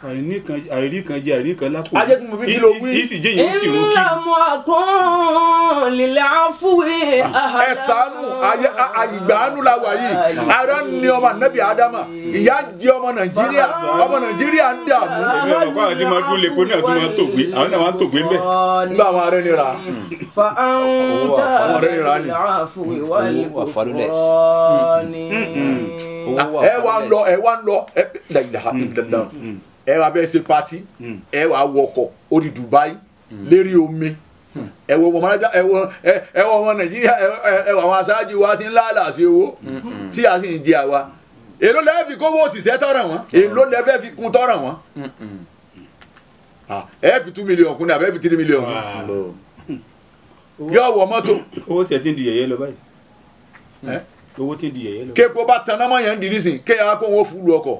àìrí kan jẹ àìrí kan lápò ìsìjẹ yìí ó sì rú kí. ńlá mu àkàn lílẹ̀ àfúwé. ẹ ṣàánú àyìgbàánu la wà yìí ara ń ní ọmọ ànábì ádámà ìyá ń jẹ ọmọ nàìjíríà ọmọ nàìjíríà ń dààmú. ẹgbẹ́ ọ̀pá àti máa dún lè kó ní àti máa tògbé àwọn náà máa ń tògbé mbẹ́. nígbà àwọn arẹ nira. fa anta lílẹ̀ àfúwé wà lẹ́kọ̀ọ́ ni. ẹ wá ń lọ ẹ wá ń lọ ẹ dàgbà dàgbà ẹ wá bẹ́ẹ̀ ṣe pati ẹ wá wọkọ̀ ó di Dubai. Lérí omi. Ẹ wọ ọmọ mọ́nàjà ẹ wọ ẹ ẹ wọ ọmọ nàìjíríà ẹ ẹ- ẹ wọ àwọn aṣáájú wa ti ń láàlà sí owó tí a sì ń jẹ àwa. Èló lẹ́ẹ̀ fi kówó òṣìṣẹ́ tọrọ wọn? Èló lẹ́ẹ̀ fẹ́ fi kún tọrọ wọn? Ah, ẹ fi two million kún ní abẹ́ fi three million kún yóò wọ mọ́tò. Owó tiẹ̀ ti ń di yẹ̀yẹ́ lọ báyìí. ẹ? Owó ti ń di yẹ̀yẹ́ lọ. kéèpo bá tan náà mọ̀ yẹn ń di nísìn kéèyàn kó wọn fúlù ọkọ̀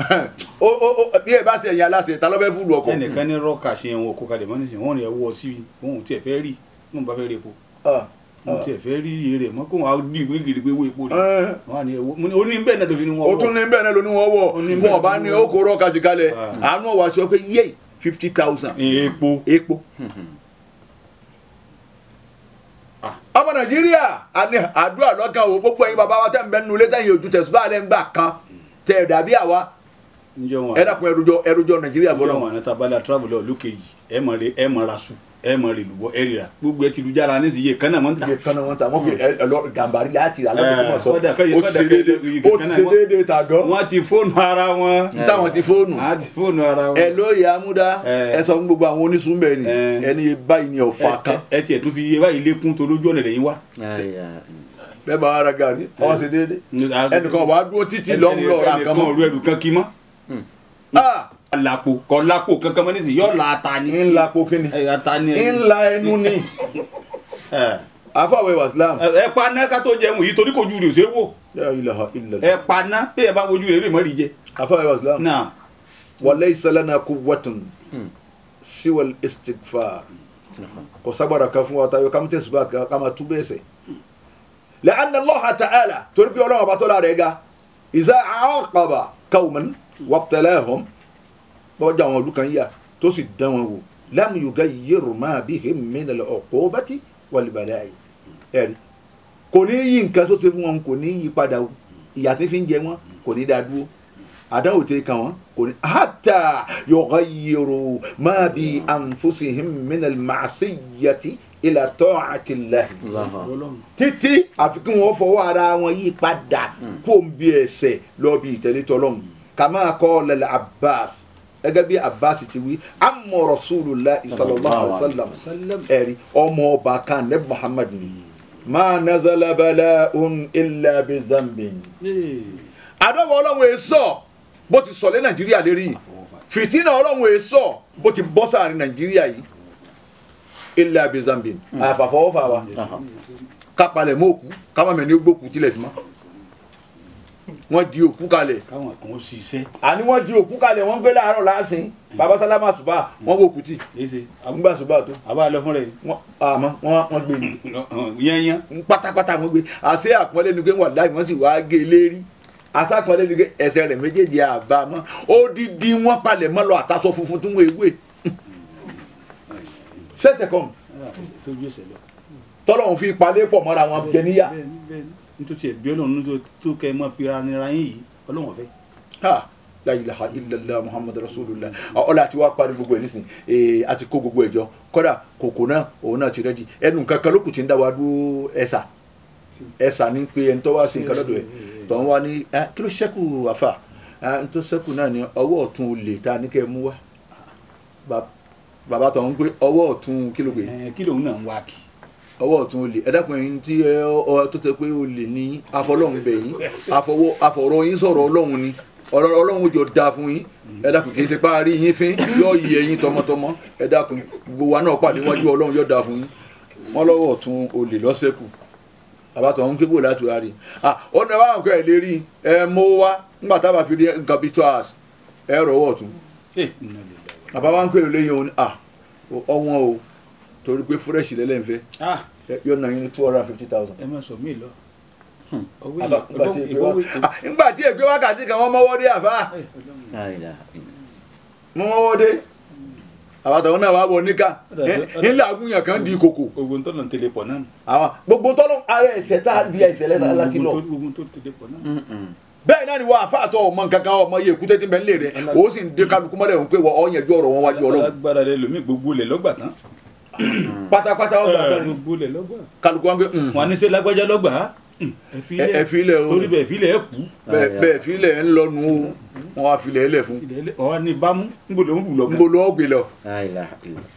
bí ẹ bá ṣe ẹ̀yìn aláṣẹ ta ló fẹ́ fúlù ọkọ̀? Ẹnìkan ní rọ́ọ̀kà ṣe wọn kó kalẹ̀ mọ́ nísìnyí wọn ni ẹ wọ́ sí wọn ò tiẹ̀ fẹ́ rí wọn bá fẹ́ rí epo. Ah, wọn ò tiẹ̀ fẹ́ rí iye rẹ̀ mọ́ kó wọn á dí ìwé gidi pé owó epo rẹ̀ ah. wọn á ní ẹ wọ́ mo ní ó ní bẹ́ẹ̀ náà tó fi ní wọn ó tún ní bẹ́ẹ̀ náà ló ní wọ́n wọ̀. Bẹ́ẹ̀ wọn bá ní ó kó rọ́ọ̀kà sí kalẹ̀. Ah. àánú ọ̀wá sọ pé yé fifty thousand. Epo. Epo. ọmọ nàìjíríà àdúrà lọ́kàn o gbogbo ẹ̀yin bàbá wa tẹ̀ ń bẹ́ nínú ilé tẹ̀yìn ojú tẹ̀síbá alẹ́ ń gbà kan tẹ̀ dàbí àwa ẹ dákun ẹrújọ ẹrújọ nàìjíríà fọlọ́ wọn àná tábàlà travel lókè yìí. Ẹ mọ̀ rẹ ẹ mọ̀ ra sùn ẹ mọ̀ rẹ lùbọ́ ẹ rira. Gbogbo ẹ ti lu jára nísìnyí yẹ kánà ń ta kan náà wọ́n ta wọ́n fi ẹ lọ gàmbàrí láti tó mọ̀ sọ. ó ti ṣe déédéé ó ti ṣe déédéé tàgọ́ wọn ti fóònù ara wọn. Táwọn ti fóònù. Wọn ti fóònù ara wọn. Ẹ lóye amúdá ẹ. sọ fún gbogbo àwọn onísùnbẹ ni. Eh. ẹni báyìí ni ọ̀fà kan. ẹ tiẹ̀ tún fi iye báyìí lékún tó lójú ọ̀nà lẹ́yìn wá. bẹ́ẹ̀ bá ara gàrí ọwọ́ ṣe déédéé. Ẹnìkan wàá dúró títí lọ́mú lọ́ọ́ ra nǹkan ẹnìkan mọ́ ah! Lápò kọ́ lápò kankan mọ́ nísìnyí. Yọ̀ la ata ni. ńlá po kíni? Ẹ ata ni. ńlá ẹnu ni. Ẹ àfọwọ́ ìwà islam. Ẹ paná ká tó jẹun yìí torí kò ju rè ṣe wò. Ẹ paná bí ẹ bá wojú rè lè mọ́ rí jẹ. àfọwọ́ ìwà islam. Náà walaysa lana quwwatun siwa al-istighfar. Kò sagbara kan fún wa tayo ká mú tẹ̀síbá ká máa tú bẹ́ẹ̀ sẹ̀ la'anna Allah ta'ala torí pé ọlọ́run ọba tó lára ẹ̀ ga iza aqaba qawman wabtalahum bọ́ọ̀ jẹ́ àwọn ọdún kan yíyà tó sì dán wọn wò. Lam yugayyir ma bihim min al-uqubati wal bala'i ẹ̀rí kò ní yí nǹkan tó ṣe fún wọn kò ní yí padà o. Ìyà tí fi ń jẹ wọn kò ní dá dúró. Àdánwò tẹ kàn wọn kò ní. Hatta yughayyiru ma bi anfusihim min al-ma'siyyati ila ta'ati Allah títí àfikún wọn fọwọ́ ara wọn yí padà kó n bí ẹsẹ̀ lọ bí ìtẹ̀lé tọ́lọ́mù kàmá qala al-Abbas gẹ́gẹ́ bí Abbas ti wí amma Rasulullah sallallahu alaihi wasallam. Ẹ̀rí ọmọ ọba kan nẹ́bí Muhammad ni. Ma nazala bala'un illa bi dhanbin. Àdánwò ọlọ́run èso bó ti sọ̀lé nàìjíríà lérí yìí. Fìtínà ọlọ́run èso bó ti bọ́ sáàrin nàìjíríà yìí. Ilẹ̀ abizambin àfàfọwọ́fà wa. Kápalẹ̀ mọ́ òkú káwọn mẹ́ni ó gbókù tilẹ̀ fi mọ́ wọ́n di òkú kalẹ̀. Káwọn kan ó ṣiṣẹ́. Àní wọ́n di òkú kalẹ̀ wọ́n gbé láàárọ̀ láàsìn baba sálámà ṣùbà wọ́n wò kùtì. Àgbà ṣùbà tó. Àbá lọ fún rẹ. Wọ́n àmọ́ wọ́n gbé ni. Yányán pátápátá wọ́n gbé. Àṣẹ àpọ́nlé ni pé wọ́n láì wọ́n sì wá gé e lérí. Asákọ̀ọ́lé ni pé ẹsẹ̀ rẹ̀ méjèèjì àbámọ́ odidi wọ́n palẹ̀ mọ́ lọ àtàṣọ funfun tún wọ́n ewé sẹ́sẹ̀ lọ. tọ́lọ́hún fi palẹ̀ pọ̀ mọ́ra wọn jẹ níyà. Bẹ́ẹ̀ni bẹ́ẹ̀ni nítorí ẹ bí Ọlọ́run tó tó kẹ mọ fira nira yín yìí Ọlọ́run ọfẹ. ha! La ilaha illallah muhammad rasulullah. Ọlá àti wàá parí gbogbo ẹ nísìn àti kó gbogbo ẹ jọ. Kódà kòkó náà òun náà ti rẹ́dí ẹnu kankan lókùn tí ń dá wa dúró ẹ̀sà. Ẹ̀sà ní pé ẹni tó wá sí nǹkan lọ́dọ̀ ẹ̀. Tó ń wá ní ẹ kí ló ṣẹ́kù àfà? Ẹ tó ṣẹ́kù náà ní ọwọ́ ọ̀tún olè tá a ní kẹ́ ẹ mú wá. Ba- bàbá tó ń pé ọwọ́ ọ̀tún kí ló pè é ẹ kí lòun náà ń wá kì. Ọwọ́ ọ̀tún olè. Ẹ dákun ẹ̀yin tí ẹ ọ tó tẹ pé olè ní afọlọ́hún bẹ̀ yín. Afọwọ́ afọ̀rọ̀ yín sọ̀rọ̀ ọlọ́hun ni. Ọ̀rọ̀ ọlọ́hun jọ da fún yín. Ẹ dákun kì í ṣe páàrí yín fín. Yọ yí ẹ̀yin tọmọtọmọ. Ẹ dákun gbogbo wa náà pàdé wájú ọlọ́hun yọ da fún yín. Wọ́n lọ́wọ́ ọ̀tún olè lọ́sẹ̀kù. Àbátọ̀ ń kébò láti wá rí. Ah ní báwọn kọ́ ẹ̀ lè rí. Ẹ mọ́ wá nígbà tábà fi rí nǹkan bíi two hours. Ẹ rọwọ́ ọ̀tún. Àbá wa ń pèrò lẹ́yìn òun ah ọwọ́n o torí pé fúrẹ́ṣì lẹ́lẹ́ǹfẹ́ ah. Yóò ná yín ní two hundred and fifty thousand. ẹ má sọ mí lọ. tí ègbé wá- ìbọ̀wé Ah, tí ègbé wákàtí kan wọ́n mọ́wọ́ dé àfa wọ́n mọ́wọ́ dé. Àbàtàwọn náà wà wọ níkà. Ńlá agúnyàn kan di kòkò gbogbo ń tọ́nà tẹ̀lé pọ̀ náà. àwọn gbogbo tọ́lọ́ ara ẹ̀sẹ̀ tá a fi ẹ̀sẹ̀ lẹ́nu láti lọ. gbogbo tó tẹ̀lé pọ̀ náà. bẹ́ẹ̀ náà ni wọ́n àfa àtọ̀ ọmọ nǹkan kan ọmọ yẹ èkúté tí ń bẹ nílé rẹ̀ sì ń dé kálukú mọ́lẹ̀ òun pé wọ́n ọ yẹn ju ọ̀rọ̀ wọn wájú ọlọ́run. alágbára rẹ lómi gbogbo lẹ̀ lọ́gbà tán. Pátápátá ọgbà lọ́gbà. kálukú wọn gbé "Mm, wọn ní sẹ́ lágbájá lọ́gbà. Ẹ fi ẹ- ẹ fi ilẹ̀ o torí bẹ́ẹ̀ fi ilẹ̀ ẹ kú. bẹ́ẹ̀ bẹ́ẹ̀ fi ilẹ̀ ń lọnu o. Wọn wá fi ilẹ̀ ẹlẹ̀ fún. Ẹ ọ̀ ní bámú. Níbo ló ń lọ́gbà. nbọ lọ́ọ́ gbé lọ?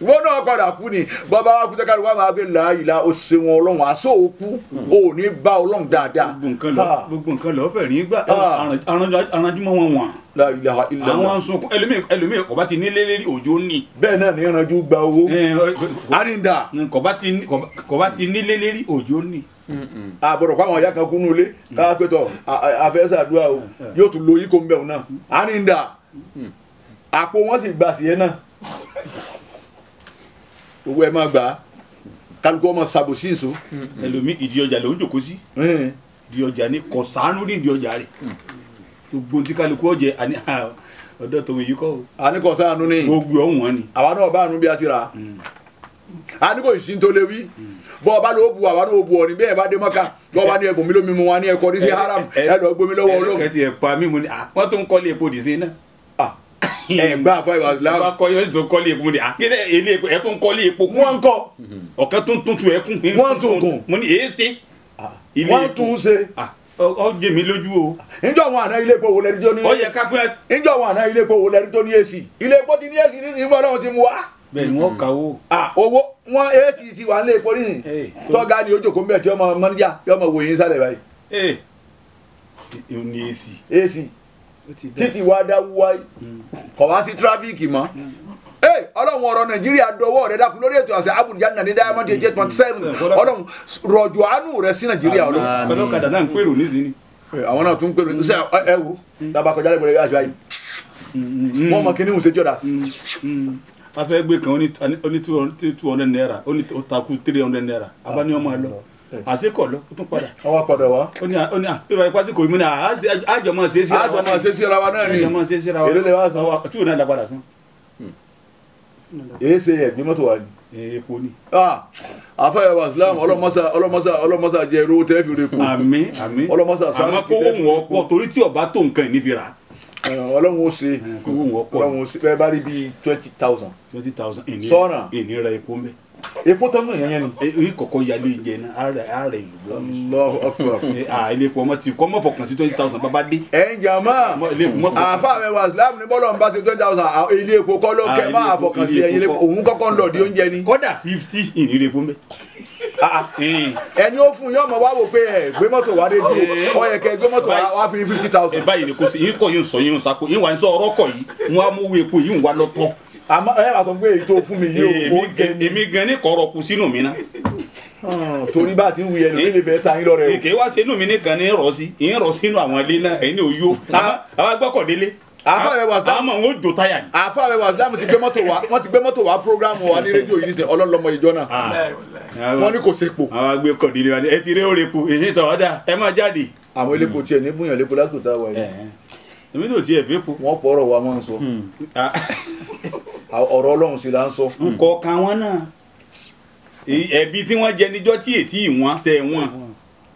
Wọn náà padà kú ni. Bàbá wa kú tẹ́kálukú wa máa gbé làálìlá ó ṣe wọn ọlọ́run. Àṣọ òkú ò ní bá ọlọ́run dáadáa. Gbogbo nǹkan lọ gbogbo nǹkan lọ fẹ́ rí gbà aranjúmọ́ wọn wọ̀n. Àwọn sunkún ẹlòmíì ẹlòmíì kò bá ti ní lélẹ́rì òjò ní. bẹ́ẹ̀ náà ní ìrànjú gba owó. Ẹ, àríndà kò bá ti ní- kò bá- kò bá ti ní lélẹ́rì òjò ní. Àbọ̀dọ̀ pàwọn ọ̀yá kan kúnú ilé káwá pẹ́tọ̀ àfẹ́sàdúrà o. Yóò tún lo yíkó mbẹ́wò náà. Àríndà àpò wọn sì gbà sí ẹ náà. Owó ẹ máa gbà á. Kálukú ọmọ sàbòsí ìṣó. Ẹlòmíì ìdí ọjà ń jòkó sí. Ìdí ọjà ní kò sàánú ní ìdí ọjà rẹ̀. Gbogbo tí kálukú ọjẹ àní à, ọ̀dọ̀ tòun yìí kọ́ àníkọ̀ sáànù ni. Gbogbo ọ̀hún wọn ni. àwa náà bá àánú bí a ti rà á àníkọ̀ ìsìn tó léwí bọ́ ọba ló bu àwa náà bu ọ̀rìn bẹ́ẹ̀ bá dé mọ́ká bọ́ ọba ní ẹ̀bùn mi lómi mu wa ní ẹ̀kọ́ ní sí haram ẹ̀ lọ gbomi lọ́wọ́ ọlọ́run ẹ̀ẹ́dẹ́gbẹ̀tì ẹ̀ pa mí mo ní à wọ́n tó ń kọ́lé epo dìísí náà. ẹ̀ gbá àfa ìwà wọ́n islam bá kọ́ yọ́n tó kọ́lé epo ní kí ni èlé epo ẹ̀ tó ń kọ́lé epo kún. wọ́n ń kọ́ ọ̀kẹ́ tó ń tuntun ẹ̀ kún. Wọ́n tún kùn. mo ní èé ṣe. wọ́n tún ṣe Ah, ọ jẹ mi lójú o. níjọ́ àwọn àná ilé epo wo lẹ́rí tó ní ọ yẹ ká pẹ́ níjọ́ àwọn àná ilé epo wo lẹ́rí tó ní èsì ilé epo ti ní èsì ní ìfọ̀ náà ti mú wa bẹ́ẹ̀ ni wọ́n kà ó. Ah, owó wọn ti wà nílé epo Hey, tọ́gá ni ojú kò ń bẹ̀ tí ọmọ mọ́níjà tí ọmọ wòye sálẹ̀ báyìí. Ò ní èsì. èsì títí wa dá wáyé kọ̀ wá sí tírafíìkì mọ́. Ee ọlọ́run ọ̀rọ̀ nàìjíríà dọwọ́ rẹ dákun lórí ètò àṣẹ abuja nà ní diamond eight point seven. Ọlọ́run rọ̀jò àánú rẹ sí nàìjíríà ọlọ́run. Ọlọ́kadà náà ń pèrò nísìnyí. àwọn náà tún ń pèrò ṣe ẹ wò? Dábàá kọjá lẹ́gbẹ̀rẹ́ yóò àṣà yìí wọ́n mọ kí ni ìwòsàn jọ̀dá a fẹ́ gbé kan ó ní- two hundred- two naira ó ní takú three hundred naira. A bá ní ọmọ ẹ lọ. Àṣekọ̀ lọ ó tún padà. Wá padà wá. Ó ní ó ní wàá ipá sí kò mí ní à àjọ máa ṣe é sí àjọ máa ṣe sí ara wa náà ni. àjọ máa ṣe é sí ara wa èrè lè wá san? tí ò náà dá padà san. Èé ṣe ẹ̀gbẹ́ mọ́tò wa ni. Epo ni. Ah, àfáà wa islam ọlọmọsà ọlọmọsà ọlọmọsà jẹ irú tẹ fi repo àmì àmì Ọlọ́mọsà sáà àmọ́ kówó wọn pọ̀ torí tí ọba tó nǹkan ìníbi rà Ọlọ́run ó ṣe kówó wọn pọ̀ Ọlọ́run ó ṣe bẹ́ẹ̀ bá rí bíi twenty thousand twenty thousand Sọ́nà. ìní ra epo mbẹ́. epo tán náà yẹn ni. èyí kọ̀kọ́ yalé jẹ náà ààrẹ ààrẹ ìlú. Allahu akbar. Eh, ah, ilé epo ọmọ ti kọ́ mọ́ fọkàn sí twenty thousand bàbá dé. ẹ̀ ń jàmá Mọ- àfáà rẹ̀ wa islam ní bọ́lọ̀ ń bá ṣe twenty thousand ilé epo kọ́ ló kẹ́ máa fọkàn sí ẹ̀yìn òun kọ́kọ́ ń lọ di oúnjẹ ni. kọ́dà fifty ìní ra epo mbẹ́. Ẹni ó fún yín ọmọ wa wò pé ẹ gbé mọ́tò wá dé bí ó yẹ kẹ́ gbé mọ́tò wá wá fi fifty thousand. báyìí ni kò sí yín kọ́ yín sọ yín sako yín wà ní sọ ọ̀rọ̀ kọ̀ yìí wọn á mú epo yìí ń wá lọ́tọ̀. àmọ́ ẹ máa sọ pé èyí tó fún mi yìí ó oúnjẹ ni èmi gan ní kọ̀rọ̀ kù sínú mi náà. Hmm, torí bá a ti ń wuy ẹnu nílé fẹ́ ta yín lọ́rẹ́ o. èké wá sínú mi nìkan ní rọ̀ sí ìyẹn rọ̀ sínú àwọn ilé náà ẹ̀yin ní oyó àwọn agbọ́kọ̀délé Àfáà rẹ̀ wà sá- àmọ́ ò jò táyà ni. rẹ̀ wa islam ti gbé mọ́tò wá wọ́n ti gbé mọ́tò wá programu wa ní rédíò yìí nísìnyí ọlọ́lọ́mọ ìjọ náà. Wọ́n ní kò sépo àwọn agbẹ́kọ̀délé wa ni. Ẹ ti rí òrèpo èyí tọ̀ ọ́dà ẹ má jáde. àwọn elépo tiẹ̀ ní bùyàn lépo lásìkò tá a wà yìí. Èmi ní ò tiẹ̀ fẹ́ po. wọ́n pọ̀ ọ̀rọ̀ wa wọ́n ń sọ. Ọ̀rọ̀ ọlọ́run sì là ń sọ. kọ̀ọ̀kan wọn náà. Ẹ̀bi tí wọ́n jẹ níjọ́ tí ètí ìwọ̀n tẹ̀ wọ́n.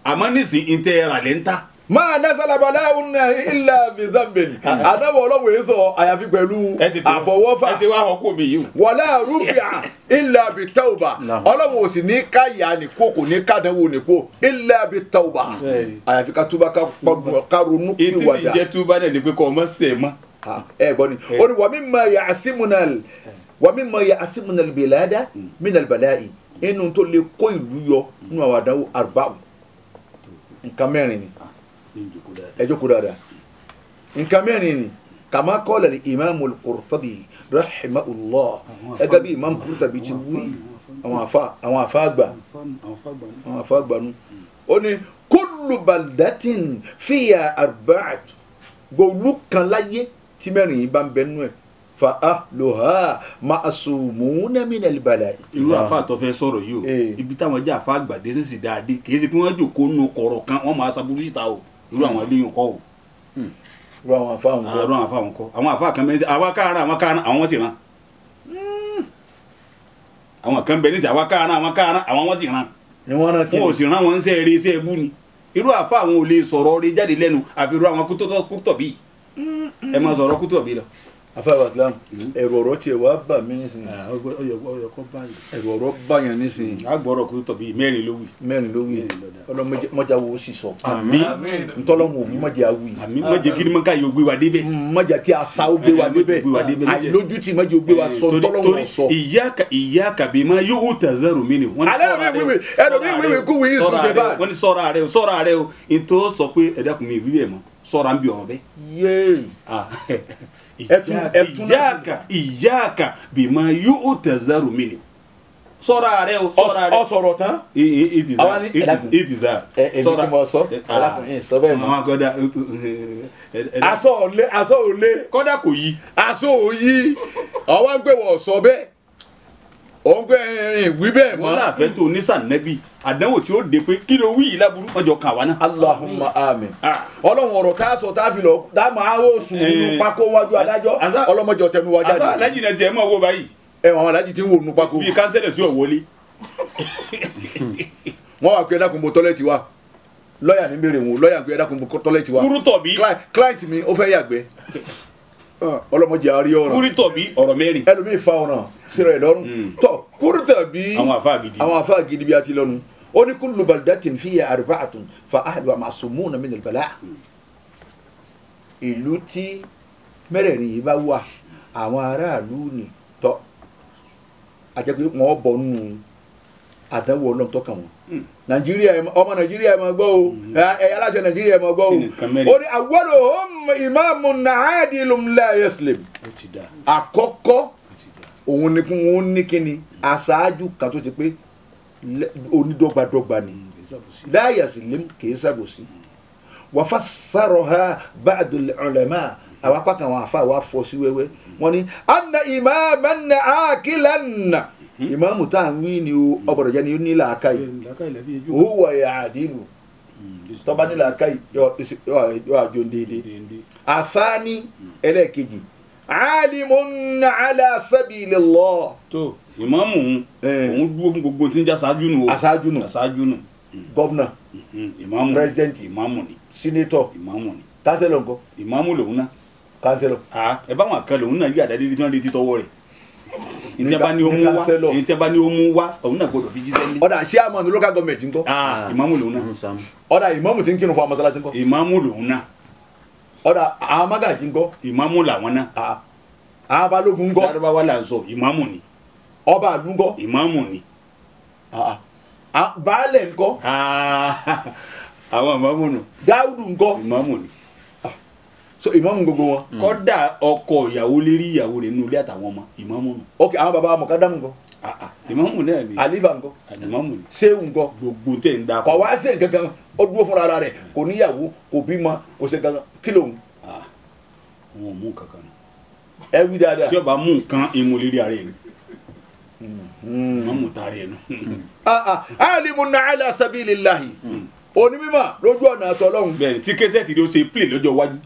Àmọ́ nísìnyí tẹ̀ rà lẹ́ńtà. Máa ná sálábàlá òun náà ilà bizambeli àdáwọ̀ ọlọ́run èyí sọ àyàfi pẹ̀lú ẹ àfọwọ́fà. ẹ yìí. wọlé rúfìà ilà bitauba ọlọ́run ò sì ní ká yà ní kó kò ní ká dánwò ní kó ilà bitauba àyàfi ká túbà ká pọ̀gbọ̀n ká ronú kí ètí wàdà jẹ́ túbá náà ni pé kọ́ ọmọ sẹ̀ mọ́. ẹ gbọ́ ni. Ó ní wà mí ma yà àsìmùnàl wà mí ma yà àsìmùnàl bìládà mínàl bàláì inú tó lè kó ìlú yọ nínú àwọn àdánwò àrùbáwò nǹkan mẹ́rin ni ẹ jókòó dáadáa. Nǹkan mẹ́rin ni kàmá kọ́lẹ̀ ní imaamu Qurtubi rahimahullah. Ẹgbẹ́ bí imaamu Qurtubi ti wí. Àwọn afa àwọn afa àgbà. Àwọn afa àgbà nu ó ní kullu baldatin fiya arba'at. Gbòòlù kan láyé tí mẹ́rin yìí bá ń bẹ nú ẹ̀. Fa ahluha ma'sumuna minal bala'i. irú àfa tó fẹ́ sọ̀rọ̀ yìí o. Eh. ibi táwọn jẹ́ àfa àgbàdé sì sì dáadé kì í ṣe pé wọ́n jòkó nu kọ̀rọ̀ kan wọ́n máa ṣàbúrú síta o irú àwọn eléyìí kọ́ o. Irú àwọn afa àwọn irú àwọn àfa wọn kọ́. Àwọn àfa kan mẹ́sẹ̀ àwa káàárọ̀ àwọn káàárọ̀ àwọn wọn ti ràn àwọn kan bẹ nísìnyí àwa káàárọ̀ àwọn káàárọ̀ àwọn wọn ti ràn ni wọ́n ò sì rán wọn ń sẹ́ eré iṣẹ́ ẹbú ni. Irú àfa àwọn ò lè sọ̀rọ̀ rí jáde lẹ́nu àfi irú àwọn kútọ̀ bíi ẹ máa sọ̀rọ̀ kútọ̀ bíi lọ. Wa islam ẹ̀rù ọ̀rọ̀ tiẹ̀ wá bà mí nísìnyí. Ọyọ kọ báyìí. ẹ̀rù ọ̀rọ̀ bàyàn nísìnyí. Agbọrọ kútọ̀ bíi mẹ́rin ló wí. mẹ́rin ló wí. Ọlọ́mọdé wo sì sọ. Àmì ntọ́lọ́mù òbí mọ̀jẹ̀ awí àmì mọ̀jẹ̀ kí ni mọ̀ ká yóò gbé wa débẹ̀. mọ̀jẹ̀ kí asa ó gbé wa débẹ̀. mọ̀jẹ̀- àìlójútì mọ̀jẹ̀ ó gbé wa sọ Torí- ntọ́lọ́mù sọ. ìyáka ìyáka bí ma yóò tẹ̀sẹ̀rù mi ni. Alẹ́ mi wíwì, ẹlòmíì iyaka iyaka bima yóò tẹ̀sẹ̀rù mi ah, ni sọ́ra rẹ o sọ́ra rẹ o. sọ̀rọ̀ tán ìdìzà sọ́ra àwọn akọ́dà aṣọ òlé aṣọ òlé kọ́dà kò yí. Aṣọ òyí àwọn ń pè wọ́n sọ bẹ́ẹ̀ òun pé wí bẹ́ẹ̀ wọn mọ́. náà fẹ́ tó onísànẹ́bì àdánwò tí ó de pé kí ló wí yìí láburú wọn jọ kàn wá náà. Allahumma amin. Ah. ọlọ́run ọ̀rọ̀ tá a sọ tá a fi lọ tá a máa ó sùn nínú Eh. pákó wájú adájọ́ Asa- ọlọ́mọdé ọ̀tẹ̀nu wa àṣà alájì náà tiẹ̀ mọ̀ owó báyìí ẹ wọn alájí ti ń wò nínú pákó. bíi kánsẹ́lẹ̀ tí ò wọlé. wọ́n wá pé ẹ dákun bo tọ́lẹ́tì wa lọ́ọ̀yà ní bèrè wọn lọ́ọ̀yà pé ẹ dákun bo tọ́lẹ́tì wa. kúrútọ̀ bí Cli- client mi ó fẹ́ yàgbẹ́ ọlọ́mọdé àárí ọ̀ràn kúrútọ̀ bí ọ̀rọ̀ mẹ́rin. ẹlòmíì fa ọ̀ràn síra ẹ̀ lọ́rùn. Mm. tọ́ kúrútà bí àwọn afa gidi. Bí a ti lọ́nu. Ó ní kullu baldatin fiya arba'atun fa ahluha ma'sumuna min al-bala' ìlú tí mẹ́rẹ̀ẹ̀rin yìí bá wà àwọn aráàlú ni. Tọ́ àjẹ́ pé wọ́n bọ̀ nù àdánwò ọlọ́run tọ́ka wọn. Mm. nàìjíríà ọmọ nàìjíríà ẹ̀ máa gbọ́ o. Ẹ̀yà aláṣẹ nàìjíríà ẹ̀ máa gbọ́ o. Ó ní awwaluhum imamun 'adilun la yaslim. Àkọ́kọ́. Òun ni kún òun ní kíni aṣáájú kan tó ti pé onídọ́gbadọ́gba ni láyà sí lé kìí ṣàbòsí wà fà sàrọ̀ ha ba'dul ulama àwọn apá kan àwọn afa wa fọ́ sí wẹ́wẹ́ wọ́n ní anna imaman akilan ìmáàmù tá à ń wí ni o ọgbọ̀dọ̀ jẹ́ ni ó ní làákàyè huwa ya'dilu tọ́ba ní làákàyè yọ àjò déédéé àfáàní ẹlẹ́ẹ̀kejì alimun ala sabilillah. Tó ìmáàmù òun dúró fún gbogbo tí ń já aṣáájú nù o. Aṣáájú nù. Aṣáájú nù. Mhm. ìmáàmù President. ìmáàmù ni. Sínétọ̀ ìmáàmù ni. Kánsẹ́lọ̀ ńkọ́? Ìmáàmù lòun náà. Kánsẹ́lọ̀ ah ẹ bá wọn kan lòun náà yí àdáde tí wọn retí tọwọ́ rẹ̀. Èyí tí a bá ní mú wá èyí tí a bá ní wá òun náà gbọ́dọ̀ fi jíṣẹ́ ní. ọ̀dà ṣé àmọ́ ní local government ńkọ́? Ah ìmáàmù lòun náà. Ọ̀dà ìmáàmù tí ń kírun fún amọ̀tálásí ńkọ́ ìmáàmù lòun náà ọ̀dà àwọn mágàjì ńkọ́ ìmáàmù làwọn náà. Ah, àwọn balógun ńkọ́ lárúbáwá là ń sọ ìmáàmù ni. Ọba àlú ìmáàmù ni. Ah, ah, baálẹ̀ Ah, àwọn ìmáàmù nù. Dáúdù ńkọ́ ìmáàmù ni. So ìmáàmù gbogbo wọn. Kọ́dà ọkọ ìyàwó lérí ìyàwó rẹ̀ nínú ilé àtàwọn ọmọ ìmáàmù nù. Ok àwọn baba mọ̀kádàmù Ah, ah, ìmáàmù náà ni. Àlífà ńkọ́ ìmáàmù ni. Séwù ńkọ́ gbogbo tẹ̀ ń da kọ̀. Wá sí nǹkan kan ó dúró fúnra ara rẹ̀ kò níyàwó kò bímọ kò sí nǹkan kan. Kí lòun wọn ò mú kankan nù ẹ wí dáadáa. Tí ọba mú nǹkan ìmú lérí ara ẹ̀ nù ìmáàmù tààrẹ̀ ẹ̀ nù. Ah, ah, alimun ala sabilillahi. Onímọ̀ lójú ọ̀nà àtọ̀lọ́hún bẹ́ẹ̀ni tí kẹsẹ̀tì ló ṣe play lọ́jọ́ iwájú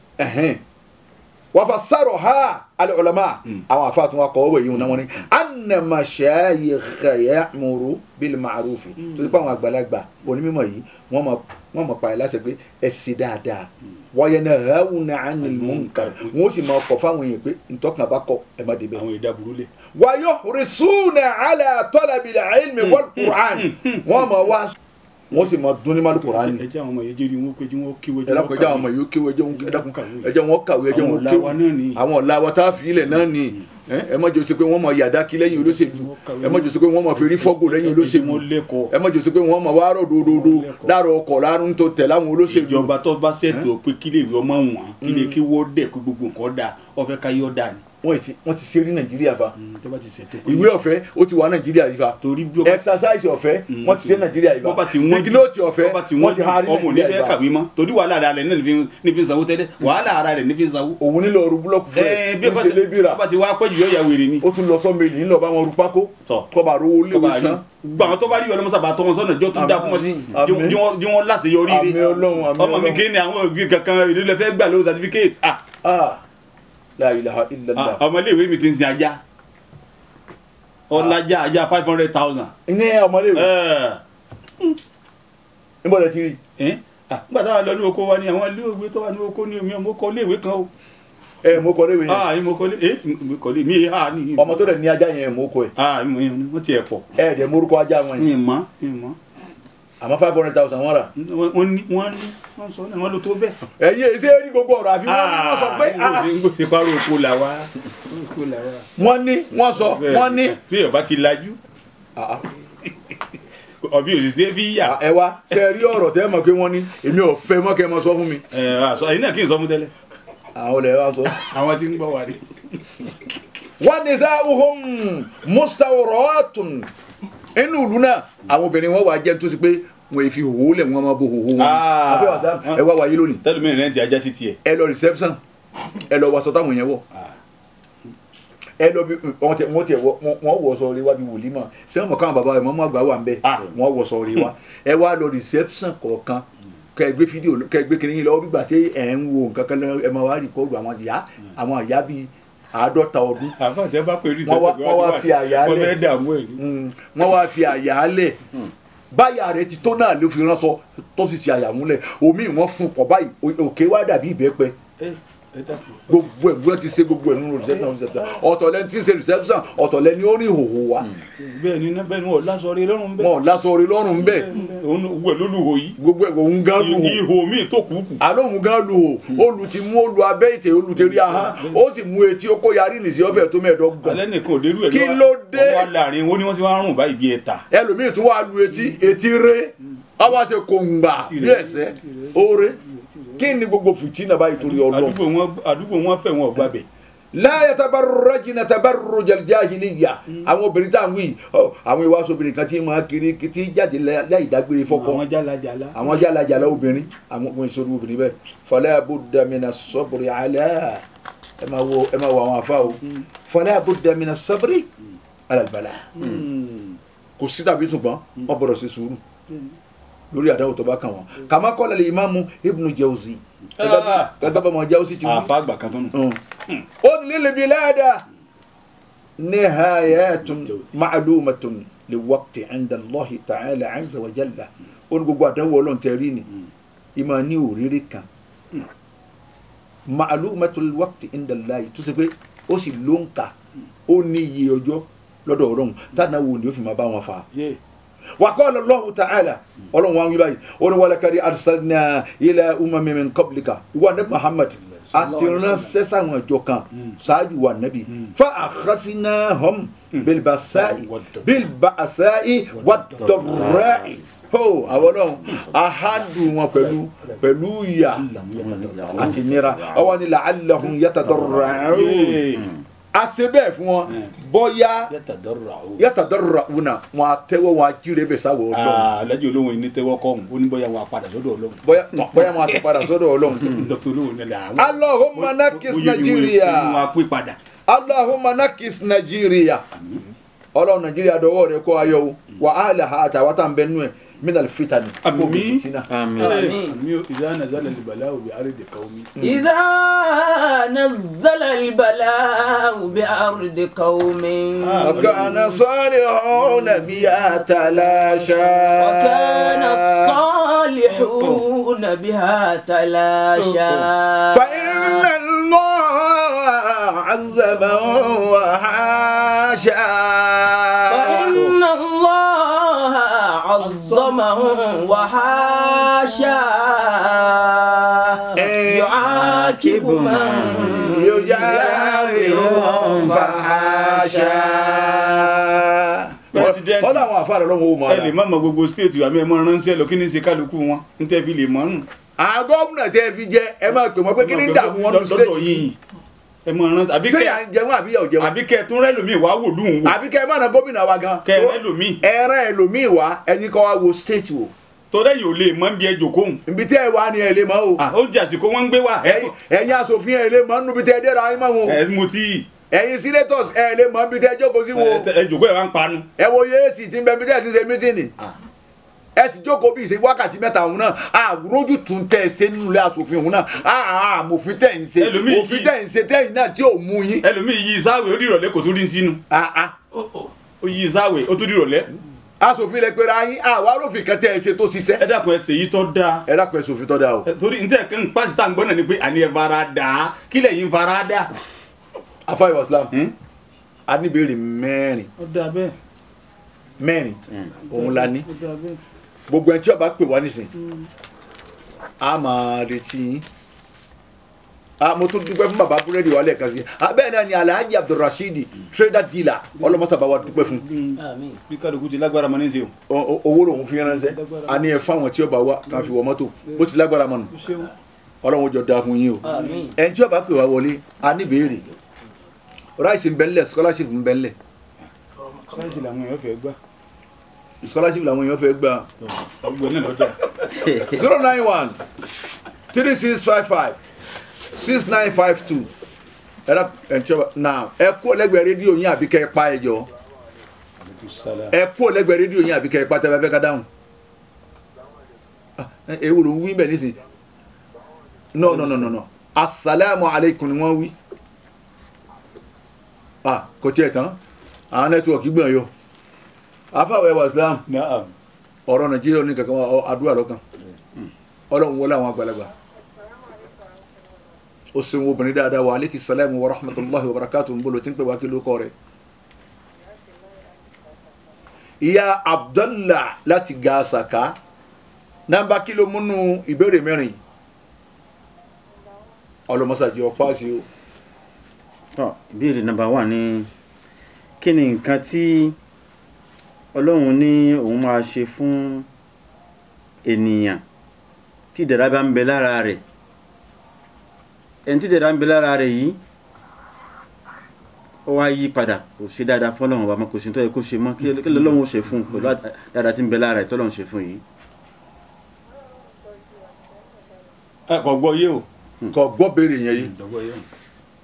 sáró ha alẹ́ ọ̀làmà àwọn afa tún wa kọ́ ọ̀wé yìí wọn ni anna mashayikha ya'muru bil ma'rufi tó ti pa àwọn àgbàlagbà onímọ̀ yìí wọ́n mọ̀ mọ̀ pààyàn láṣẹ pé ẹ ṣe dáadáa wa yanahawna 'anil munkar wọ́n sì máa kọ̀ fáwọn èèyàn pé ntọ́kàn bá kọ ẹ̀ má débẹ̀ àwọn ìdá burú lẹ̀. wa yuhrisuna 'ala talabil ilmi wal qur'an wọ́n mọ̀ wá wọ́n sì máa dún ní malu qur'an ẹ jẹ́ àwọn ọmọ yẹn jẹ́rìí wọn pé wọn kíwé ẹ àwọn ọmọ yìí ó kéwé ẹjẹ wọn ẹ kàwé. ẹjẹ Àwọn wọn ni. àwọn ọ̀la wa tá a fi ilẹ̀ náà ni. Ẹ ẹ má jọ sí pé wọ́n mọ yàdá kí lẹ́yìn olóṣèlú. Ẹ má jọ sí pé wọ́n mọ fèrè fọ́gò lẹ́yìn olóṣèlú. ẹ má jọ sí pé wọ́n mọ wàárọ̀ dòdòdò láàrọ̀ ọkọ̀ lárùn tó tẹ̀ láwọn olóṣèlú. Ìjọba tó bá ṣètò pé kí lè rí ọmọ wọn kí lè kí wọ́n dẹ̀ kí gbogbo nǹkan dà ọ̀fẹ́ ká yọ̀ dà ni. Wọ́n ti wọ́n ti ṣe rí nàìjíríà fa. Bá pé ìwé ọ̀fẹ́ ó ti wà nàìjíríà rí fa. Exercise ọ̀fẹ́ wọ́n ti ṣe nàìjíríà rí fa. bá ìgínóòtì ọ̀fẹ́ wọ́n bá ti ha rí nàìjíríà rí fa. kàwé mọ́. Torí wàhálà ara rẹ̀ náà ní fi ń sanwó tẹ́lẹ̀. Wàhálà ara rẹ̀ ní fi ń sanwó. òun nílò ọrùn búlọ́ọ̀kù fún ẹ. Ẹ bí ó ṣe lébìrà. ọba ti wá pẹ́jù yọ̀ ya wèrè ni. ó tún lọ sọ́mẹ́lì ń lọ bá wọn rú pákó. Tọ́. kọ́ba rówó léwu san. Tó bá rí ìwé ọlọmọsàbà tó wọn sọnà jọ tún dá fún wọn jí wọn láṣeyọrí àmín ọmọ mi ni àwọn òbí kankan ìdílé fẹ́ gbà lórí certificate? Ah. Ah la ilaha illallah. Ọmọ iléèwé mi ti ń sin ajá. Ọlájà ajá five hundred thousand. ní ọmọléèwé níbo lẹ ti rí? Nígbà táwọn lọ ní oko wa ni àwọn iléèwé tó wà ní oko ní omi ọmọ kọ iléèwé kan o. Ẹ mo kọ léwé yẹn. Ah mo kọ lé eh mo kọ lé mi ha ni. Ọmọ tó dẹ̀ ní ajá yẹn mo kọ ẹ. Ah mo wọ́n ti ẹ̀ pọ̀. Ẹ dẹ̀ morúkọ ajá wọn yẹn. Mi mọ́ mi mọ́ àmọ́ five hundred thousand wọ́n rà wọ́n ní wọ́n ní wọ́n sọ ní wọ́n ló tó bẹ́ẹ̀. ẹ̀yin èsì ní gbogbo ọ̀rọ̀ àfi wọ́n ní wọ́n sọ pé ah ṣe oko là wá oko là wá. wọ́n ní wọ́n sọ wọ́n ní bí ọba ti lajú Ah, ah. ọbí òṣìṣẹ́ fi yà. ẹ wá ṣe rí ọ̀rọ̀ tẹ́ mọ̀ pé wọ́n ní èmi ò fẹ́ mọ́ kẹ́ ẹ mọ sọ fún mi ẹ àṣọ ẹyin náà kí n sọ fún tẹ́lẹ̀ àwọn olè wa sọ. àwọn tí ń gbọ́ wà ní. wọ́n ní sáwùhùn mustawratun inú ìlú náà àwọn obìnrin wọn wà jẹ́ tó sì pé wọn fi hòhò lẹ̀ wọn máa bo hòhò wọn. Ah. ẹ wá wáyé lónìí. Tẹ́lẹ̀ rẹ̀ ti ajá sí tiẹ̀. ẹ lọ reception. Ẹ lọ wọṣọ táwọn yẹn wọ. Ẹ lọ bí wọn tẹ wọn tẹ wọ wọn wọṣọ rí wá bí wòlíì mọ. Ṣé wọn káwọn bàbá rẹ mọmọ àgbà wà ń bẹ? Ah. wọn wọṣọ rí wá ẹ wá lọ reception kọ̀ọ̀kan. Kẹ gbé fídíò kẹ gbé kiri yín lọ́wọ́ bígbà tí ẹ ń wo nǹkan kan lọ ẹ máa wá rìkọọdù àwọn ìyá. Àwọn ìyá bíi àádọ́ta ọdún. Wọ́n wá- fi àyà lẹ̀. wọ́n wá fi àyà lẹ̀ báyà rẹ ti tó náà ló fi ránṣọ tó sì fi àyà múlẹ̀. Omi wọn fún kọ báyìí òkè wá dàbí ìbẹ́pẹ ẹ ẹ gbogbo ẹ̀ ti ṣe gbogbo ẹ̀ nínú reception reception. Ọ̀tọ̀ lẹni tí ń ṣe reception ọ̀tọ̀ lẹni ó ní ìhòhò wa bẹ́ẹ̀ ni bẹ́ẹ̀ ni wọ́n lásọ rí lọ́rùn bẹ́ẹ̀. wọn ò lásọ orí lọ́rùn bẹ́ẹ̀. Òun wẹ̀ lólùhò yìí. gbogbo ẹ̀ òun gan lu hò ihò míì tó kù kù. alóhùn gan lu hò olù ti mú olù abẹ́ ìtẹ̀ olù ti rí ahọ́n. Ó sì mú etí ó kó yarí nìsí ọ̀fẹ́ tó mẹ́ẹ̀ẹ́dọ́gbọ̀n. Alẹ́ nìkan ò lérú ẹ̀ lọ́wọ́. Kí ni gbogbo fìtínà báyìí torí Ọlọ́run. àdúgbò wọn fẹ́ wọn ọgbà bẹ̀. láyé tabarrajina tabarruj al-jahiliyya àwọn obìnrin tá à ń wí àwọn ìwà obìnrin kan tí máa kiri tí jáde láì dágbére fọ́kọ. Àwọn jálajàla. àwọn jálajàla obìnrin àwọn ọmọ ìṣòro obìnrin bẹ́ẹ̀. Fala budda mina sabri ala. Ẹ máa wo ẹ máa wo àwọn afa o. Fala budda mina sabri ala al-bala. Kò sí tàbí ṣùgbọ́n wọ́n gbọ́dọ̀ ṣe sùúrù lórí àdáwò tó bá kàn wọn. Mm. Kàmá kọ́lá lè ìmáàmù ibnu jẹ́wùsì ah. gẹ́gẹ́ bá wọn jẹ́wùsì ti wú. àpá ah, àgbà kan tó nù. Hmm. Hmm. ó ní lébi láàdá nihayatun ma'lumatun li waqti inda Allahi ta'ala azza wa jalla. Ó ní gbogbo àdáwò ọlọ́run tẹ rí ni. Hmm. Ìmọ̀ ní òrèrè kan. Ma'lumatul waqti inda Allahi. Tó ṣe pé ó sì ló ń kà. Ó ní iye ọjọ́ lọ́dọ̀ ọlọ́run. وقال الله تعالى ọlọ́run wa ń wí báyìí ó ní walaqad arsalna ila umamin min qablika ìwà nabi muhammad àti ránṣẹ́ sáwọn ìjọ kan ṣáájú wa nabi fa akhadnahum bilbasa'i bilbasa'i wad-darra'i ho àwọn náà ahadu wọn pẹ̀lú pẹ̀lú ìyà àti nira ọwọ́ ni la'allahum yatadarra'un a ṣe bẹ́ẹ̀ fún wọn. Bọ́yá yatadarra'una wọn a tẹ́wọ́ wọn a jíire bẹ̀ sáwọ́ ọlọ́run. Alájọ olóhùn ní tẹ́wọ́ kọ́hún ó ní bóyá wọn apàdà sọ́dọ̀ ọlọ́run. Bọ́yá bọ́yá wọn a ti padà sọ́dọ̀ ọlọ́run. dr. Olóhùn ní la Allahumma nakis Nigeria. a padà. Allahumma nakis Nigeria. Ọlọ́run Nàìjíríà dọwọ́ rẹ kó ayọ̀ o. Wà á lè ha àtàwọn tá à ń bẹ nú ẹ̀ من الفتن. إيه، أمين. أمين. إذا نزل البلاء بأرض قومي إذا نزل البلاء بأرض قوم. وكان صالحون بها تلاشى. وكان الصالحون بها تلاشى. فإن الله عذبه وحاشى عظمهم وحاشا يعاقب من يجاهرهم فحاشا President. wọ́n láwọn àfáà lọ́wọ́ ó máa ẹ lè má mọ gbogbo state àmì ẹ mọ ránṣẹ́ lọ kí ni ṣe kálukú wọn n tẹ́ fi lè mọ́ nù. àwọn gómìnà tẹ́ fi jẹ ẹ máa pè wọ́n pé kí ni dààmú wọn lọ lọ́dọ̀ stéètì yìí ẹ mọ ránṣẹ́ àbí ṣé kẹ à ń jẹun àbí ò jẹun? Àbí kẹ tún rẹ lómi wàá wò lóhùn wò? Àbí kẹ ẹ na gómìnà wa gan? Kẹ rẹ lómi ẹran ẹlòmíì wá ẹni kọ́ wa wo stéètì wò. Tọ́lẹ̀ yìí ò lè mọ́ bí ẹ jòkóhùn. ibi tẹ́ ẹ wá ni ẹ lè mọ́ o. Ó jẹ́ àsìkò wọn ń gbé wá. Ẹ ẹ̀yin- aṣòfin ẹ lè mọ́ nínú ibi tẹ́ ẹ dẹ́ra ẹ mọ́ wọn. Ẹ mo ti ẹ̀yin senators ẹ lè mọ́ ibi tẹ́ ẹ jókòó sí wọn. Ẹ jòkó ẹ wá ń panu. ẹ wo yéèsì tí ń bẹ ibi tẹ́ ẹ ti ṣe mítìnì ẹ sì jókòó bí ìṣe wákàtí mẹ́ta òun náà. Àwòrójú tún tẹ̀ ṣe nínú ilé aṣòfin òun náà. Àmòfin tẹ̀ ń ṣe. Òfin tẹ̀ ń ṣe tẹ̀yìn náà tí ò mú yín. Ẹlòmíì yí sáwé ó dìrọ̀lẹ́ kò tún rí sínú. Ó yí sáwé ó tún dìrọ̀lẹ́. Asòfin lẹ pera yín. Àwa arófin kan tẹ̀ ẹ ṣe tó ẹ ṣiṣẹ́ dàpọ̀ ẹsẹ̀ yìí tọ́ da. Ẹ dákun ẹ sòfin tọ́ da o. Ẹ, torí n tẹ́ kí n pàṣẹ tá ń gbọ́ náà ni pé àní ẹ fara kílẹ̀ yìí ń fara dà. afa ìwà islam Hmm? a ní ìbéèrè mẹ́rin. Mẹ́rin. Òun la ní gbogbo ẹni tí ó bá pè wá nísìn a máa retí yín. Mo tún dúpẹ́ fún bàbá búrẹ́dì wa lẹ́ẹ̀kan sí i. Abẹ́ẹ̀ náà ni alhaji abdulrasheed trader dealer ọlọ́mọsàbá wa dúpẹ́ fún. bí kálukú ti lágbára mọ́ ní ṣe o. owó lòun fi ránṣẹ́. A ní ẹ fáwọn tí ó bá wa kàn fi wọ mọ́tò. Bó ti lágbára mọ́ nù. Ọlọ́run jọ da fún yín o. Ẹni tí ó bá pè wá wọlé a ní béèrè ráìsì ń bẹ́ńlẹ̀ scholarship ń bẹ́ńlẹ̀. ráìsì làwọn èèyàn fẹ́ gbà scholarship làwọn èèyàn fẹ́ gbà náà zero nine one three six five five six nine five two. Ẹ̀rọ ẹ̀ńtí now ẹ kú ọlẹ́gbẹ̀ẹ́ rédíò yín àbí kẹ́ ẹ pa ẹ jọ? Ẹ kú ọlẹ́gbẹ̀ẹ́ rédíò yín àbí kẹ́ ẹ pa tẹ́ bá fẹ́ ká dáhùn? Ah, ewu ló ń wí bẹ́ẹ̀ nísìnyí? No no no no no. Asalaamu aleykum ni wọ́n wí. Ah kò tiẹ̀ tán. Àwọn nẹ́tíwọ̀kì gbọ̀n yọ afáwọ̀ ẹwà islam? Naam. Ọ̀rọ̀ nàìjíríà ní kankan wa àdúrà lọ́kàn ọlọ́run wọlé àwọn àgbàlagbà. Ó sin obìnrin dáadáa wa aleyki salamu wa rahmatulahi wa barakatu n bolo tí ń pè wá kí ló kọ rẹ. Ìyá abdallah láti gaasaka nàmbà kí ló múnú ìbéèrè mẹ́rin ọlọmọsàjì ọpá sí o. Ìbéèrè nọ́mbà wà ní kí ni nǹkan tí ọlọ́run ní òun máa ṣe fún ènìyàn tí ìdẹ̀ra bá ń bẹ lára rẹ̀ ẹni tí ìdẹ̀ra ń bẹ lára rẹ̀ yìí ó wá yí padà kò ṣe dáadáa fún ọlọ́run ọba kò sí tó yẹ kó ṣe mọ́ kí lọ́lọ́run ó ṣe fún un pẹ̀lú dáadáa tí ń bẹ lára rẹ̀ tọ́lọ́run ṣe fún yìí. ẹ kò gbọ́ yé o. kò gbọ́ béèrè yẹn yìí.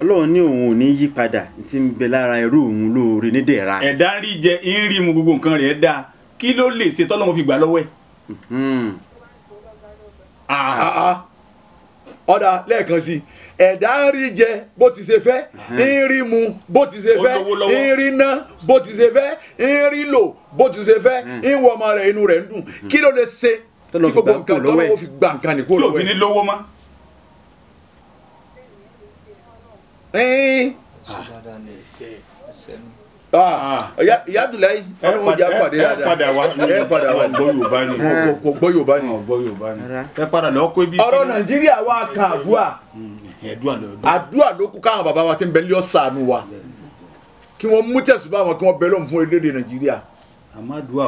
Ọlọ́run ní òun ò ní yí padà tí ń bẹ lára ẹrú òun lóore ní dẹ̀ra. ẹ̀dá ń rí jẹ ń rí mu gbogbo nǹkan rẹ̀ dáa kí ló lè ṣe tọ́lọ́run fi gbà lọ́wọ́ ẹ̀. Hmm. Ah, ah. ọ̀dà lẹ́ẹ̀kan sí ẹ̀dá ń rí jẹ bó ti ṣe fẹ́ ń rí mu bó ti ṣe fẹ́ ń rí ná bó ti ṣe fẹ́ ń rí lò bó ti ṣe fẹ́ ń wọ ọmọ rẹ̀ inú rẹ̀ ń dùn kí ló lè ṣe tí gbogbo nǹkan tọ́lọ́wọ́ fi gbà nǹkan kúrò lọ́wọ́ òfin ní ẹ̀. lówó mọ́ Ẹ̀ẹ́n. Ah, ìyá ìyá Abdullahi ẹ ọlọ́run jẹ́ àpàdé ẹ dáadáa. ẹ padà wá gbọ́ Yorùbá ni. Kò- kò gbọ́ Yorùbá ni. wọn gbọ́ Yorùbá ni. Ẹ padà lọ kó ibi ọ̀rọ̀ Nàìjíríà wa ẹ̀dùn àlọ́ àdúrà ló kú káwọn bàbá wa ti ń bẹ lé ọ̀sánù wa. Kí wọ́n mú tẹ̀sùbá wọn kí wọ́n bẹ lọ́mù fún orílẹ̀-èdè Nàìjíríà.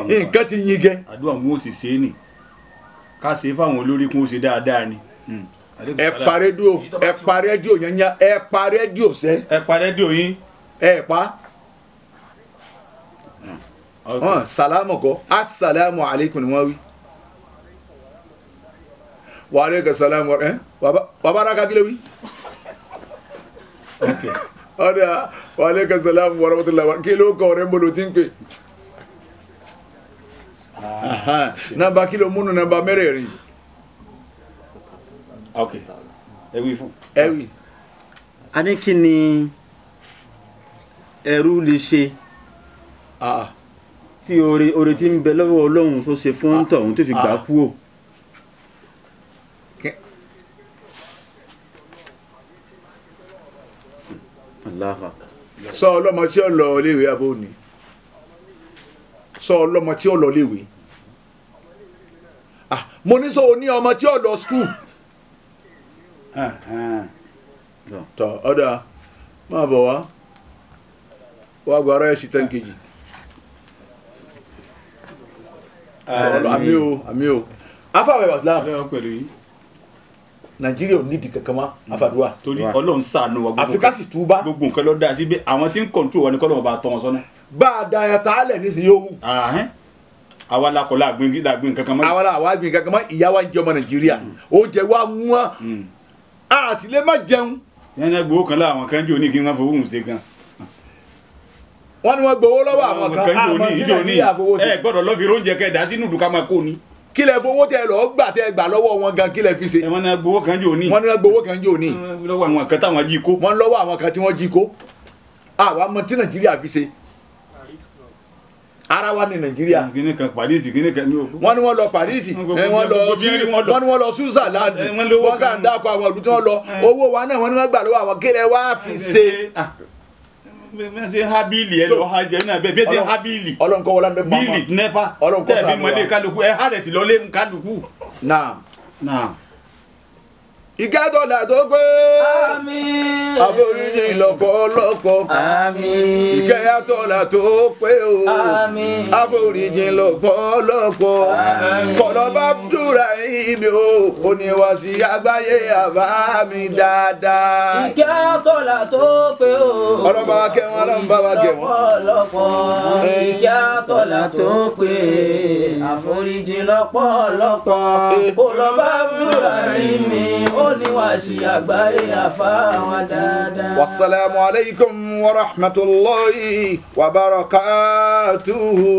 Nǹkan ti yin gẹ́. Àdúrà wọn ò ti ṣe é nì. Ká ṣe é fáwọn olórí kún ó ṣe dáadáa ni. Ẹ pa rédíò ẹ pa rédíò yẹn yẹn ẹ pa rédíò sẹ́. Ẹ pa rédíò yín. ẹ pa. Sàlámù kọ́. Asàlámù alaykum ni wọ́n wí. Wa aleykum salaam wa ẹ bàbá ara kakílẹ̀ wí? Ok. Ọ̀dà wa aleykum salaam wa rahmatullahi wa kí ló kọ́ ọ̀rẹ́ ń bolo tí ń pè? Nàmbà kí ló múnú nàmbà mẹ́rẹ̀ẹ̀rin ok. Ẹ wí fún. ẹ wí. a ní kí ni ẹrú lè ṣe? Ah, tí oore tí ń bẹ lọ́wọ́ ọlọ́run tó ṣe fún tọ̀hún tó fi gbà Ah. kẹ- aláha sọ ọlọ́mọ tí ó lọ iléèwé abó ni. Sọ ọlọ́mọ tí ó lọ Ah, mo ní sọ o ní ọmọ tí ó lọ skul tọ ọ̀dà máa bọ̀ wá wá gba ara ẹ̀ sí ten kg. Àmì o àmì o. Afáwẹ̀ pẹ̀lú yín. Nàìjíríà ò nídìí kankan mọ́ àfàdúrà torí Wà. ọlọ́run ṣàánú wa gbogbo àfi ká sì túbá. Gbogbo nǹkan ló dáa síbi àwọn tí ń kọ̀ǹtró wa ni kọ́lọ́mù bá tọ́ wọn sọ́nà. bá a da ẹ̀ tá a lẹ̀ nísìnyí yóò wù. Àwa lakọ̀ làgbìn làgbìn kankan mọ́. àwa la àwa gbìn kankan mọ́. Ìyá wa ń jẹ ọmọ nàìjíríà. Oúnjẹ wa wọ́n. Mm. A sì lè má jẹun yẹn náà gbowó kan láwọn kan jò ní kí wọ́n fowó hùn ṣe gan. wọ́n ní wọ́n gbowó lọ́wọ́ àwọn kan àmọ́ tí nàìjíríà fowó sí ẹ gbọ́dọ̀ lọ́ fi oúnjẹ kẹ́ dá sínú ìdúkà máa kó ni. kí lẹ fowó tẹ lọ gbà tẹ gbà lọ́wọ́ wọn gan kí lẹ fi ṣe wọ́n náà gbowó kan jò ní. wọ́n wọ́n gbowó kan jò ní lọ́wọ́ àwọn kan táwọn jí kó. wọ́n lọ́wọ́ àwọn kan tí wọ́n jí kó àwa mọ̀ tí nàìjíríà fi ṣe ara wa ní nàìjíríà kíní kan Paris kíní kan ní o. wọ́n ní wọ́n lọ Paris ẹ, Gbogbo- wọ́n lọ gbogbo sí bí wọ́n lọ. wọ́n ní wọ́n lọ Switzerland Ẹ, wọ́n lówó wọ́n sàn kan. dákọ̀ àwọn ìlú tí wọ́n lọ owó wa náà wọ́n ní wọ́n gbà lọ́wọ́ àwọn kí lẹ wá fi ṣe Ah. bẹ́ẹ̀ ṣe hábìlì ẹ lọ hajj náà bẹ́ẹ̀ bẹ́ẹ̀ ṣe Ọlọ́run- hábìlì ọlọ́run kọ́ wọlé ń bẹ bíìlì nẹ́pà Ọlọ́run kó tẹ́ẹ̀ fi ṣàánú mọ́lé wa. kálukú ẹ hàrẹ̀ sí lọ́lé kálukú. náà náà ìkẹ́dọ̀là tó gbé Àmín. àforíjì lọ́pọ̀lọpọ̀ Àmín. ìkẹyàtọ̀là tó pé o Àmín. àforíjì lọ́pọ̀lọpọ̀ kọ̀lọ́bà dúra ibi o oníwàsí àgbáyé àbá mi dáadáa. Ìkẹ́ àtọ́là tó pé o. Ọlọ́ba wa kẹ́ wọn, Ọlọ́run bá gẹ̀ wọ́n. Lọ́pọ̀lọpọ̀. Ìkẹ́ àtọ́là tó pé àforíjì lọ́pọ̀lọpọ̀. Kò lọ bá búra wa dáadáa. wasalaamu aleykum wa rahmatulahi wa barakatuhu.